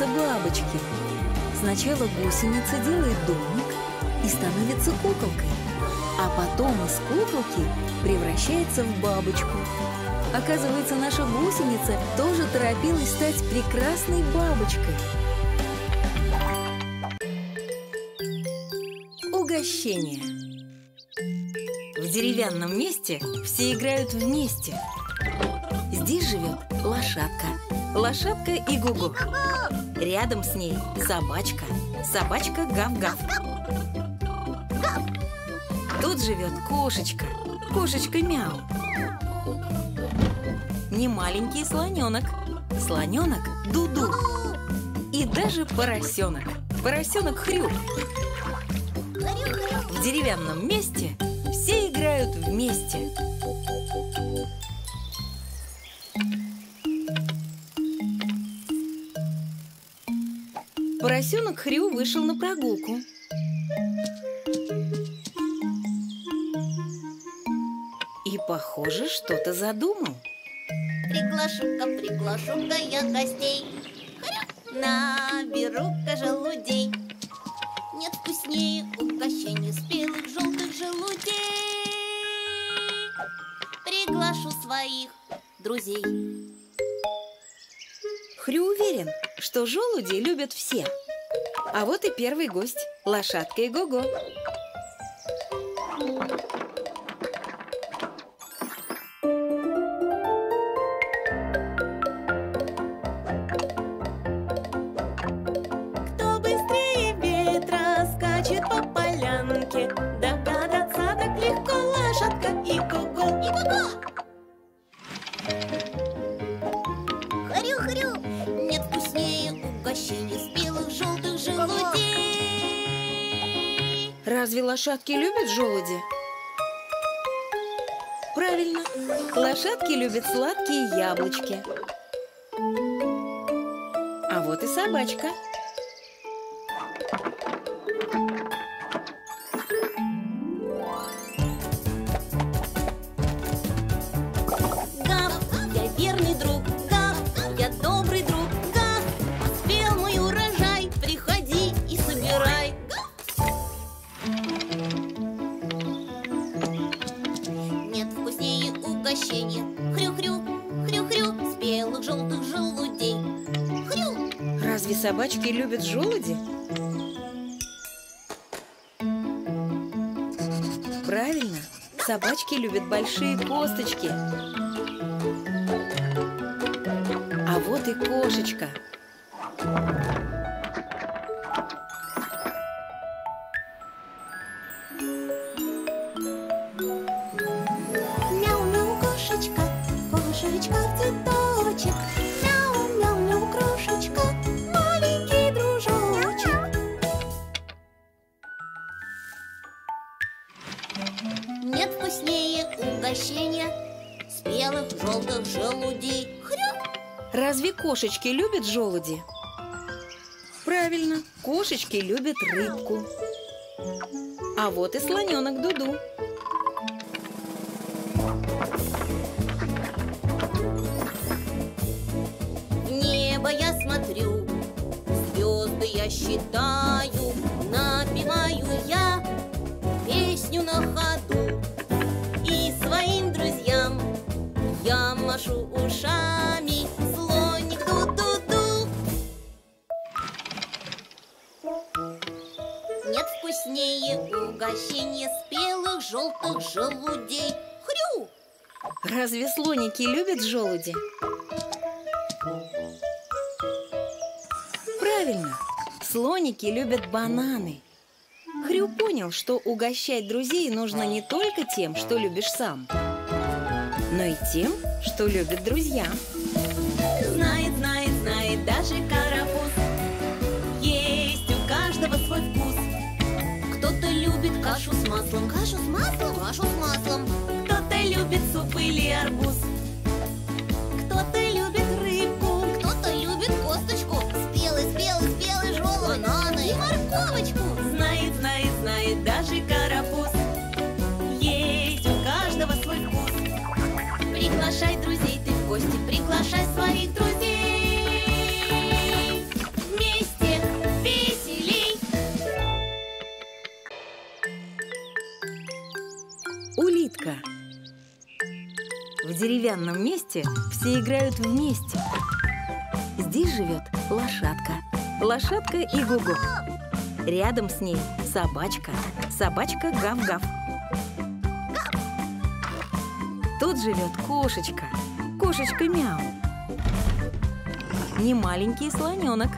Берутся бабочки. Сначала гусеница делает домик и становится куколкой, а потом из куколки превращается в бабочку. Оказывается, наша гусеница тоже торопилась стать прекрасной бабочкой. Угощение. В деревянном месте все играют вместе. Здесь живет лошадка. Лошадка и Гугу. Рядом с ней собачка. Собачка Гав-Гав. Тут живет кошечка. Кошечка Мяу. Не маленький слоненок. Слоненок Дуду. И даже поросенок. Поросенок Хрю. В деревянном месте все играют вместе. Поросенок Хрю вышел на прогулку. И, похоже, что-то задумал. Приглашу-ка, приглашу-ка я гостей! Наберу-ка желудей Нет вкуснее угощения спелых желтых желудей Приглашу своих друзей Хрю уверен, что желуди любят все. А вот и первый гость – лошадка и Гого. Кто Разве лошадки любят желуди? Правильно, лошадки любят сладкие яблочки. А вот и собачка. Собачки любят желуди? Правильно, собачки любят большие косточки. А вот и кошечка. Кошечки любят желуди? Правильно, кошечки любят рыбку. А вот и слоненок Дуду. В небо я смотрю, я считаю, желудей. Хрю! Разве слоники любят желуди? Правильно, слоники любят бананы. Хрю понял, что угощать друзей нужно не только тем, что любишь сам, но и тем, что любят друзья. Знает, знает, знает даже карапуз Есть у каждого свой вкус любит кашу с маслом. Кашу с маслом? Кашу с маслом. Кто-то любит суп или арбуз Кто-то Деревянном месте все играют вместе. Здесь живет лошадка. Лошадка и Гугу. Рядом с ней собачка. Собачка Гав-Гав. Тут живет кошечка. Кошечка Мяу. Не маленький слоненок.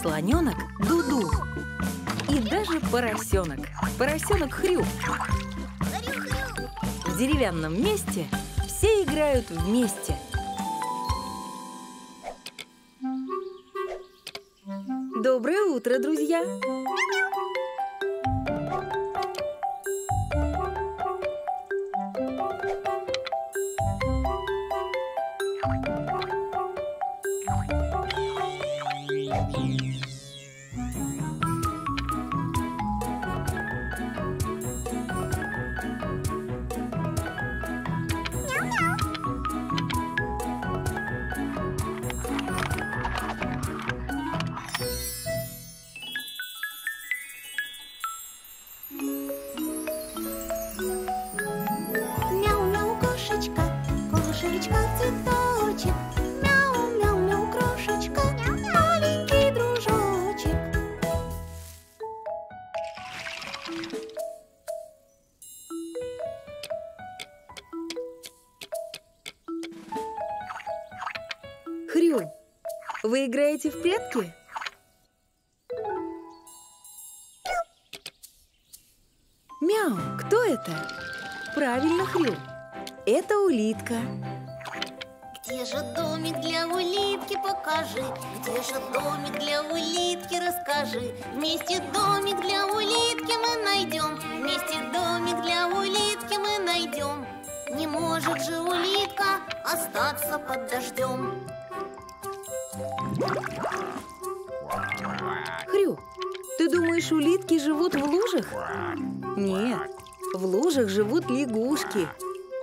Слоненок Дуду. И даже поросенок. Поросенок Хрю. В деревянном месте все играют вместе. Доброе утро, друзья! Играете в прятки? Мяу, кто это? Правильно, Хрю. Это улитка. Где же домик для улитки, покажи Где же домик для улитки, расскажи Вместе домик для улитки мы найдем Вместе домик для улитки мы найдем Не может же улитка остаться под дождем Хрю, ты думаешь, улитки живут в лужах? Нет, в лужах живут лягушки.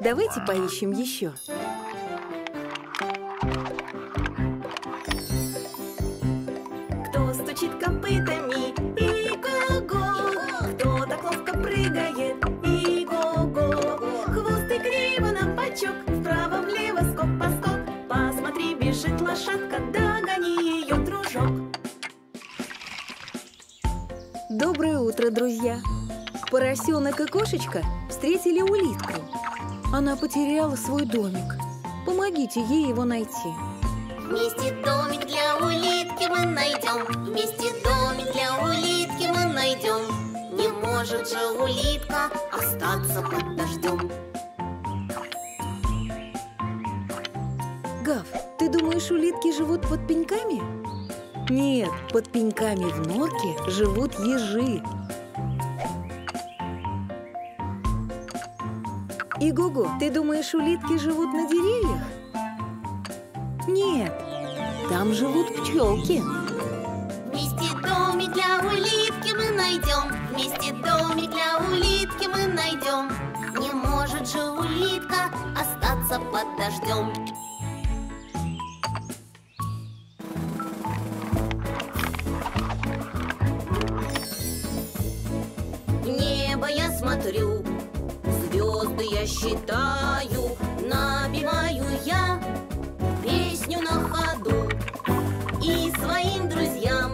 Давайте поищем еще. Кто стучит копытами Кошечка встретили улитку. Она потеряла свой домик. Помогите ей его найти. Вместе домик для улитки мы найдем Вместе домик для улитки мы найдем Не может же улитка остаться под дождем Гав, ты думаешь, улитки живут под пеньками? Нет, под пеньками в норке живут ежи. Игугу, ты думаешь, улитки живут на деревьях? Нет, там живут пчелки. Вместе домик для улитки мы найдем. Вместе домик для улитки мы найдем. Не может же улитка остаться под дождем. Небо я смотрю, считаю Напеваю я Песню на ходу И своим друзьям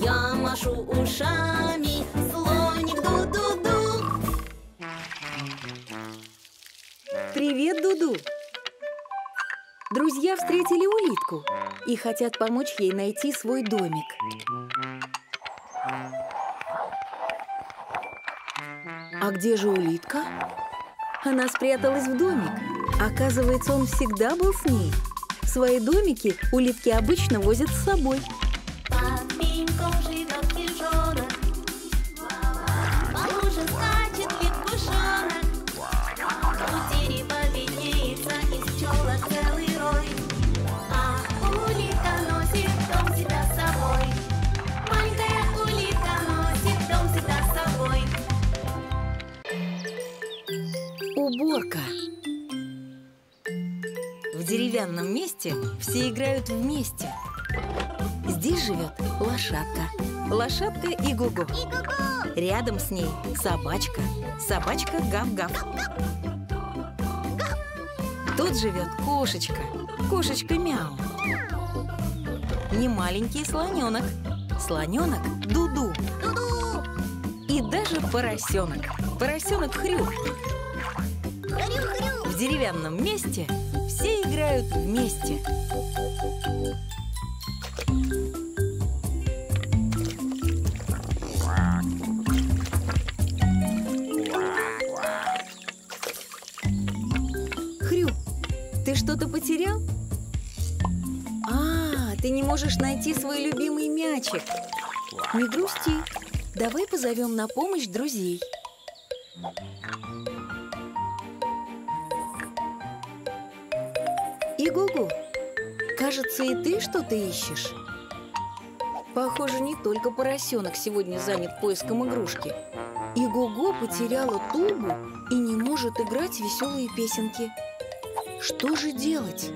Я машу ушами Слоник ду-ду-ду Привет, Дуду! Друзья встретили улитку и хотят помочь ей найти свой домик. А где же улитка? Она спряталась в домик. Оказывается, он всегда был с ней. Свои домики улитки обычно возят с собой. Под пеньком живет Уборка. В деревянном месте все играют вместе. Здесь живет лошадка. Лошадка и Гугу. Рядом с ней собачка. Собачка Гав-Гав. Тут живет кошечка. Кошечка Мяу. Немаленький слоненок. Слоненок Дуду. И даже поросенок. Поросенок Хрю. В деревянном месте все играют вместе. Хрю, ты что-то потерял? А, ты не можешь найти свой любимый мячик. Не грусти. Давай позовем на помощь друзей. Кажется, и ты что-то ищешь. Похоже, не только поросенок сегодня занят поиском игрушки. Игугу потеряла тубу и не может играть веселые песенки. Что же делать?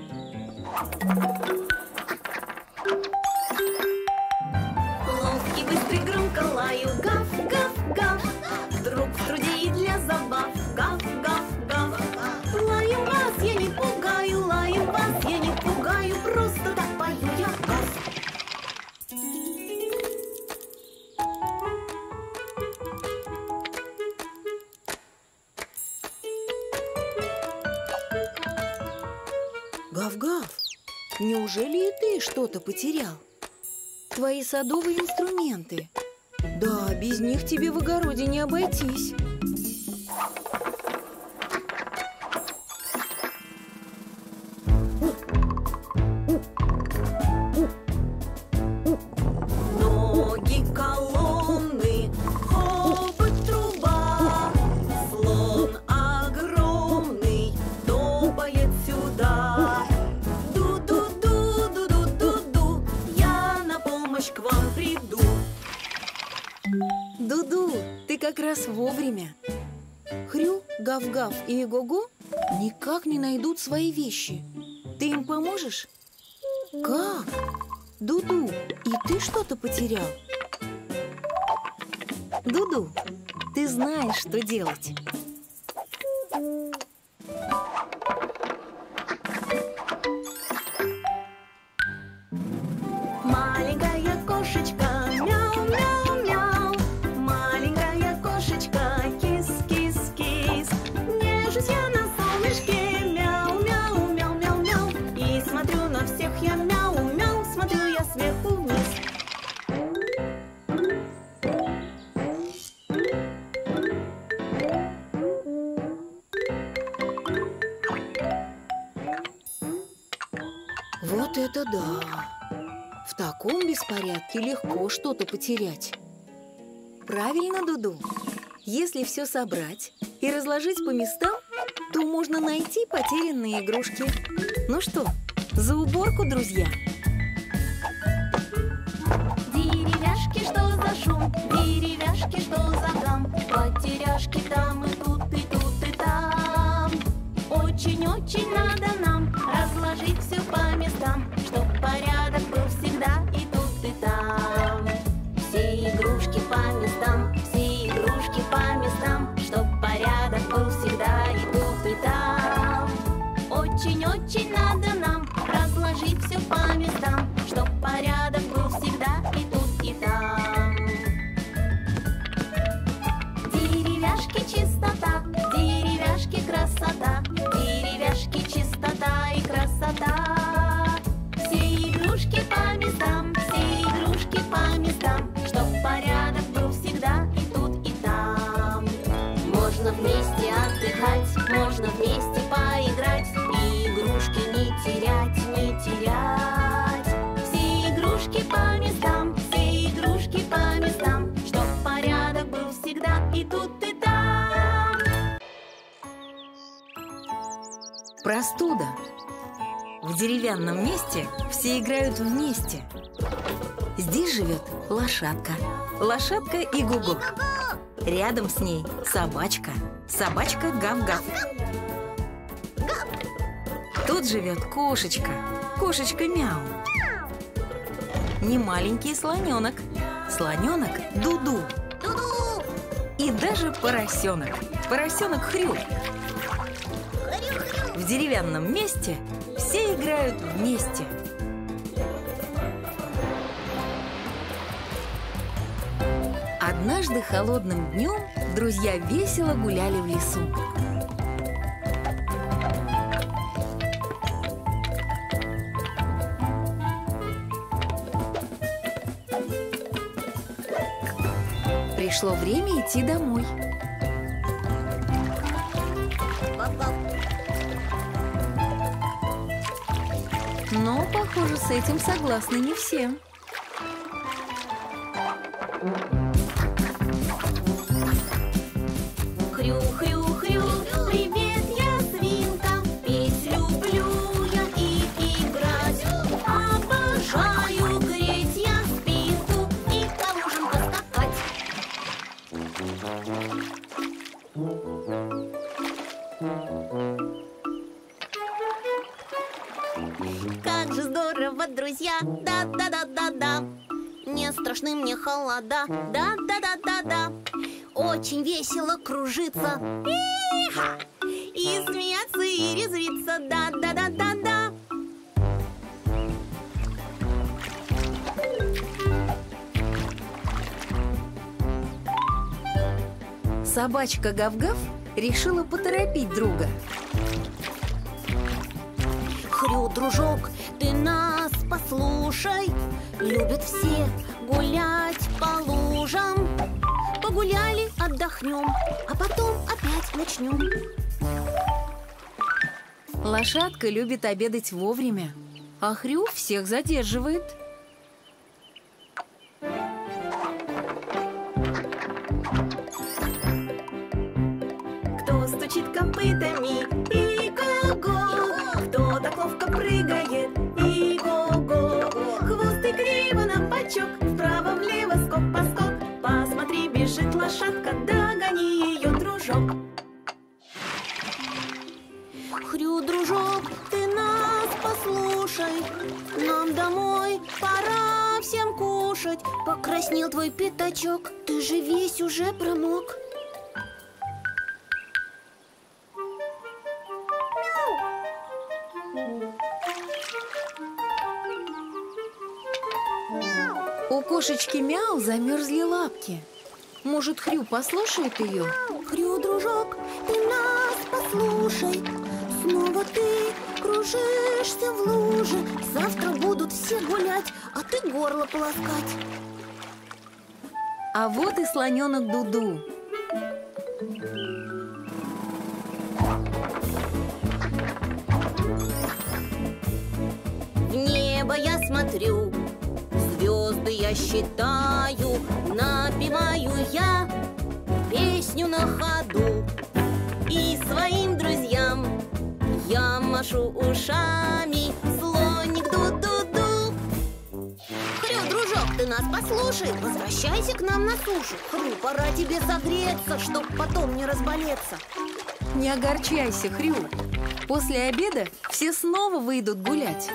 Садовые инструменты. Да, без них тебе в огороде не обойтись. Вещи. Ты им поможешь? Как? Дуду, и ты что-то потерял? Дуду, ты знаешь, что делать. Маленькая кошечка, потерять. Правильно, Дуду? Если все собрать и разложить по местам, то можно найти потерянные игрушки. Ну что, за уборку, друзья? Деревяшки, что за шум? Деревяшки, что за гам? Потеряшки там и тут, и тут, и там. Очень-очень надо нам разложить все по местам, чтоб порядок был всегда и тут, и там. Простуда. В деревянном месте все играют вместе. Здесь живет лошадка. Лошадка и Гугу. Рядом с ней собачка. Собачка Гав-Гав. Тут живет кошечка. Кошечка Мяу. Не маленький слоненок. Слоненок Дуду. И даже поросенок. Поросенок Хрю. Деревянном месте все играют вместе. Однажды холодным днем друзья весело гуляли в лесу. Пришло время идти домой. Похоже, с этим согласны не все. Хрю-хрю-хрю, мне холода! Да-да-да-да-да! Очень весело кружиться! И смеяться, и резвиться! Да-да-да-да-да! Собачка Гав-Гав решила поторопить друга. Хрю, дружок, ты нас послушай Любят все гулять по лужам Погуляли, отдохнем, а потом опять начнем Лошадка любит обедать вовремя, а Хрю всех задерживает. Кто стучит копытами лошадка Догони ее, дружок. Хрю, дружок, ты нас послушай. Нам домой пора всем кушать. Покраснел твой пятачок Ты же весь уже промок. У кошечки Мяу замерзли лапки. Может, Хрю послушает ее? Хрю, дружок, ты нас послушай Снова ты кружишься в луже Завтра будут все гулять, а ты горло полоскать А вот и слоненок Дуду. В небо я смотрю, звезды я считаю Напеваю я песню на ходу И своим друзьям я машу ушами Слоник ду-ду-ду Хрю, дружок, ты нас послушай Возвращайся к нам на сушу Хрю, пора тебе согреться, чтоб потом не разболеться Не огорчайся, Хрю. После обеда все снова выйдут гулять.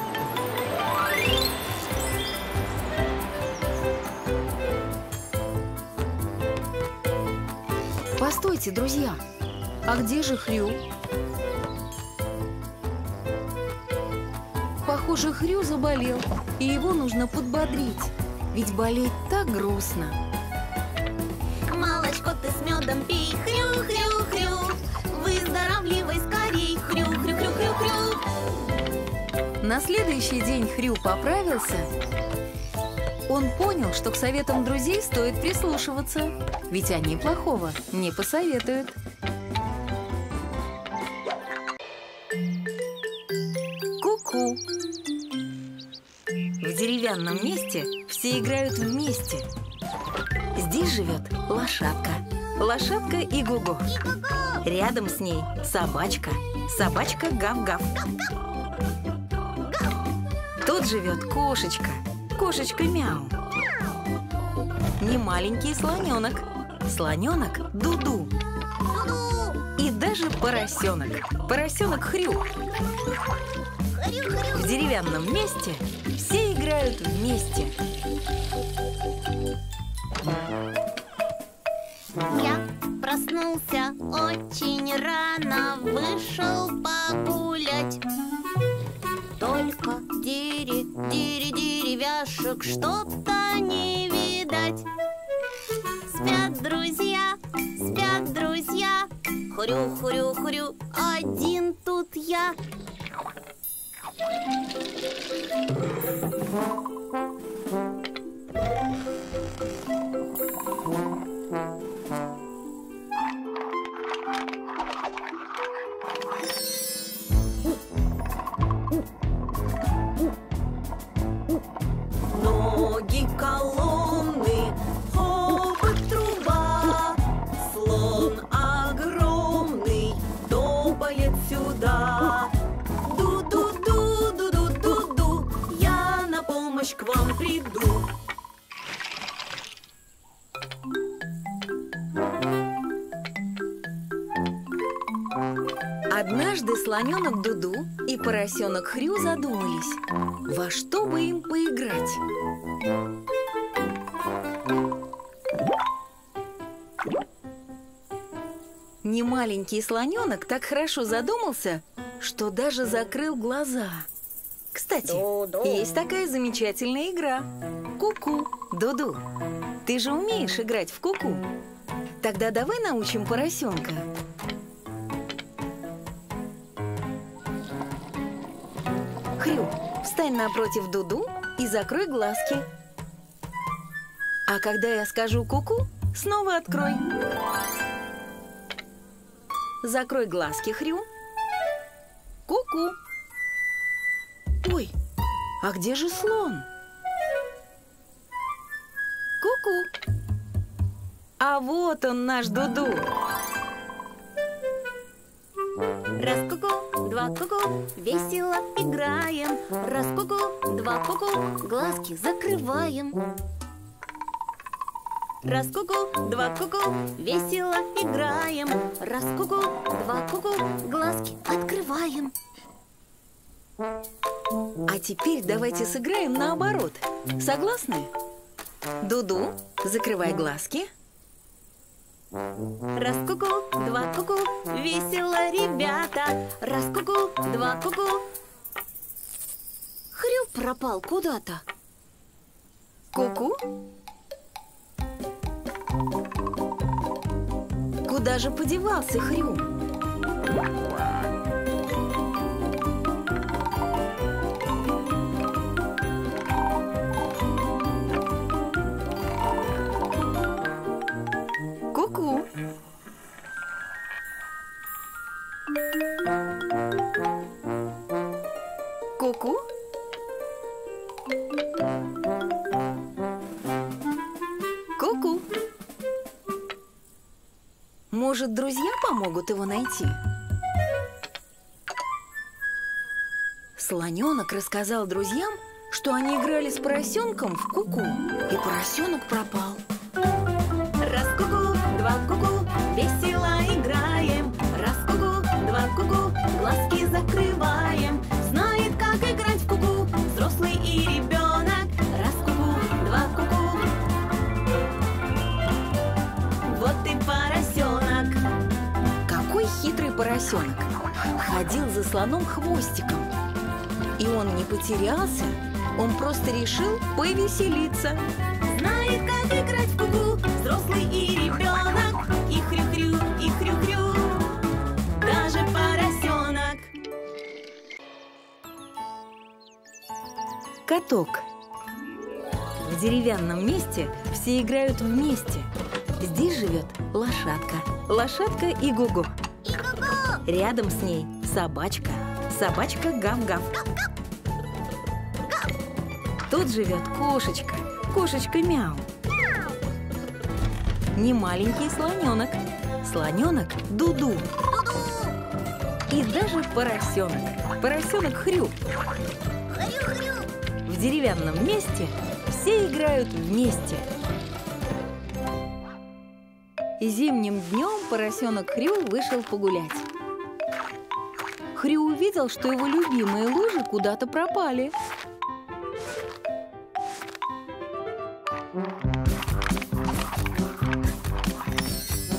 Постойте, друзья. А где же Хрю? Похоже, Хрю заболел, и его нужно подбодрить. Ведь болеть так грустно. Молочко ты с медом пей, хрю-хрю-хрю Выздоравливай скорей, хрю-хрю-хрю-хрю-хрю На следующий день Хрю поправился. Он понял, что к советам друзей стоит прислушиваться, ведь они плохого не посоветуют. Ку-ку. В деревянном месте все играют вместе. Здесь живет лошадка. Лошадка и Гугу. Рядом с ней собачка. собачка Гав-Гав. Тут живет кошечка, кошечка Мяу. Не маленький слоненок, слоненок Дуду. И даже поросенок, поросенок Хрю. В деревянном месте все играют вместе. Я проснулся очень рано, вышел погулять. Только дири, дири, деревяшек что-то не видать. Спят друзья, спят друзья, хрю, хрю, хрю, один тут я. Ноги топает сюда. Ду-ду-ду-ду-ду-ду-ду, я на помощь к вам приду. Однажды слоненок Дуду и поросенок Хрю задумались, во что бы им поиграть. Немаленький слоненок так хорошо задумался, что даже закрыл глаза. Кстати, есть такая замечательная игра. Ку-ку, Дуду. Ты же умеешь играть в куку? Тогда давай научим поросенка. Хрю, встань напротив Дуду и закрой глазки. А когда я скажу куку, снова открой. Закрой глазки, Хрю. Ку-ку. Ой, а где же слон? Ку-ку. А вот он, наш Дуду. Раз куку, два куку, весело играем. Раз куку, два куку, глазки закрываем. Раз куку, два куку, весело играем. Раз куку, два куку, глазки открываем. А теперь давайте сыграем наоборот. Согласны? Дуду, закрывай глазки. Раз куку, два куку, весело, ребята. Раз куку, два куку. Хрю пропал куда-то. Ку-ку. Куда же подевался Хрю? Ку-ку. Ку-ку. Может, друзья помогут его найти? Слоненок рассказал друзьям, что они играли с поросенком в куку, и поросенок пропал. Раз куку, два куку, весело играем. Раз куку, два куку, глазки закрываем. Знает, как играть в куку, взрослый и ребенок. Поросенок! Ходил за слоном хвостиком. И он не потерялся, он просто решил повеселиться. Знает, как играть в куку, взрослый и ребенок. И хрю-хрю, и хрю-хрю. Даже поросенок. Каток. В деревянном месте все играют вместе. Здесь живет лошадка. Лошадка и Гугу. Рядом с ней собачка. Собачка Гав-Гав. Тут живет кошечка. Кошечка Мяу. Не маленький слоненок. Слоненок Дуду. и даже поросенок. Поросенок Хрю. В деревянном месте все играют вместе. Зимним днем поросенок Хрю вышел погулять. Хрю увидел, что его любимые лужи куда-то пропали.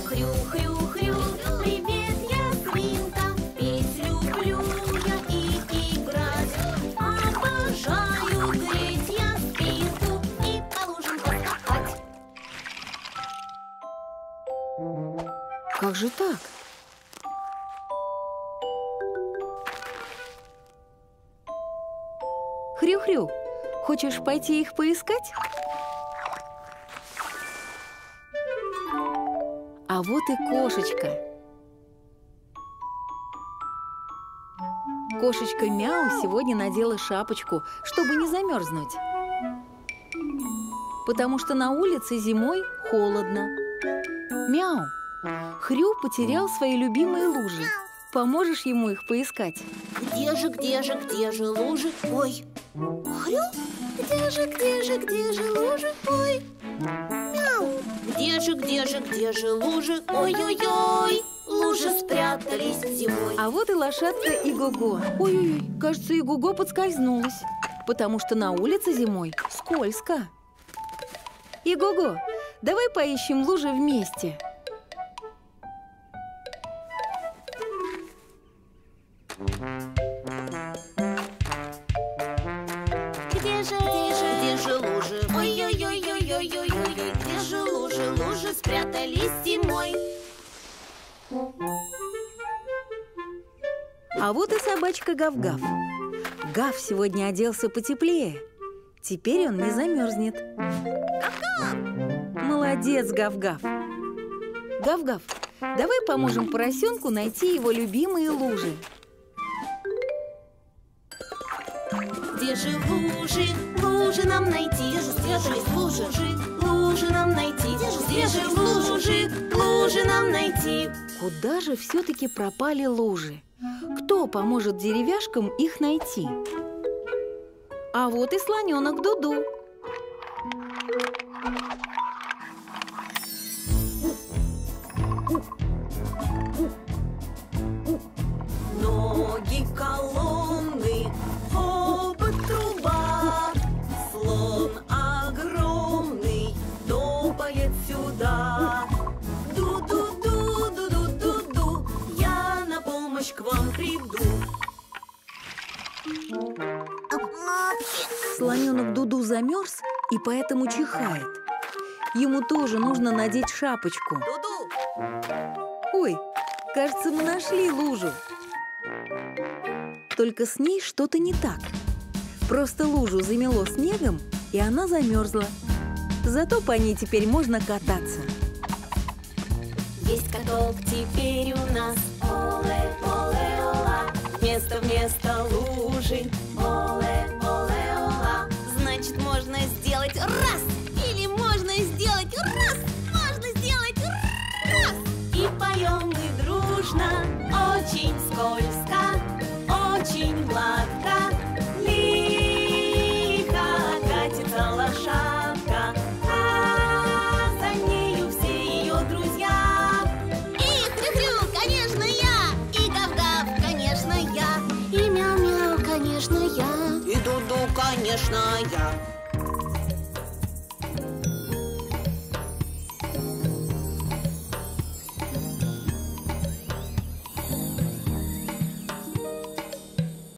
Хрю-хрю-хрю, привет, я хочешь пойти их поискать? А вот и кошечка. Кошечка Мяу сегодня надела шапочку, чтобы не замерзнуть. Потому что на улице зимой холодно. Мяу, Хрю потерял свои любимые лужи. Поможешь ему их поискать? Где же, где же, где же лужи? Ой, Хрю, где же, где же, где же лужи? Ой, Мяу, где же, где же, где же лужи? Ой-ой-ой, лужи спрятались зимой А вот и лошадка Игого. Ой-ой-ой, кажется, Игого подскользнулась, потому что на улице зимой скользко. Игого, давай поищем лужи вместе. Собачка Гав-Гав. Гав сегодня оделся потеплее. Теперь он не замерзнет. Молодец, Гав-Гав. Гав-Гав, давай поможем поросенку найти его любимые лужи. Где же лужи? Лужи нам найти. Где же здесь лужи? Лужи нам найти. Где же лужи? Лужи нам найти. Куда же все-таки пропали лужи? Кто поможет деревяшкам их найти? А вот и слоненок Дуду. Слоненок Дуду замерз и поэтому чихает. Ему тоже нужно надеть шапочку. Дуду, Ой, кажется, мы нашли лужу. Только с ней что-то не так. Просто лужу замело снегом, и она замерзла. Зато по ней теперь можно кататься. есть каток теперь у нас. Оле, оле, ола, место вместо лужи. Оле,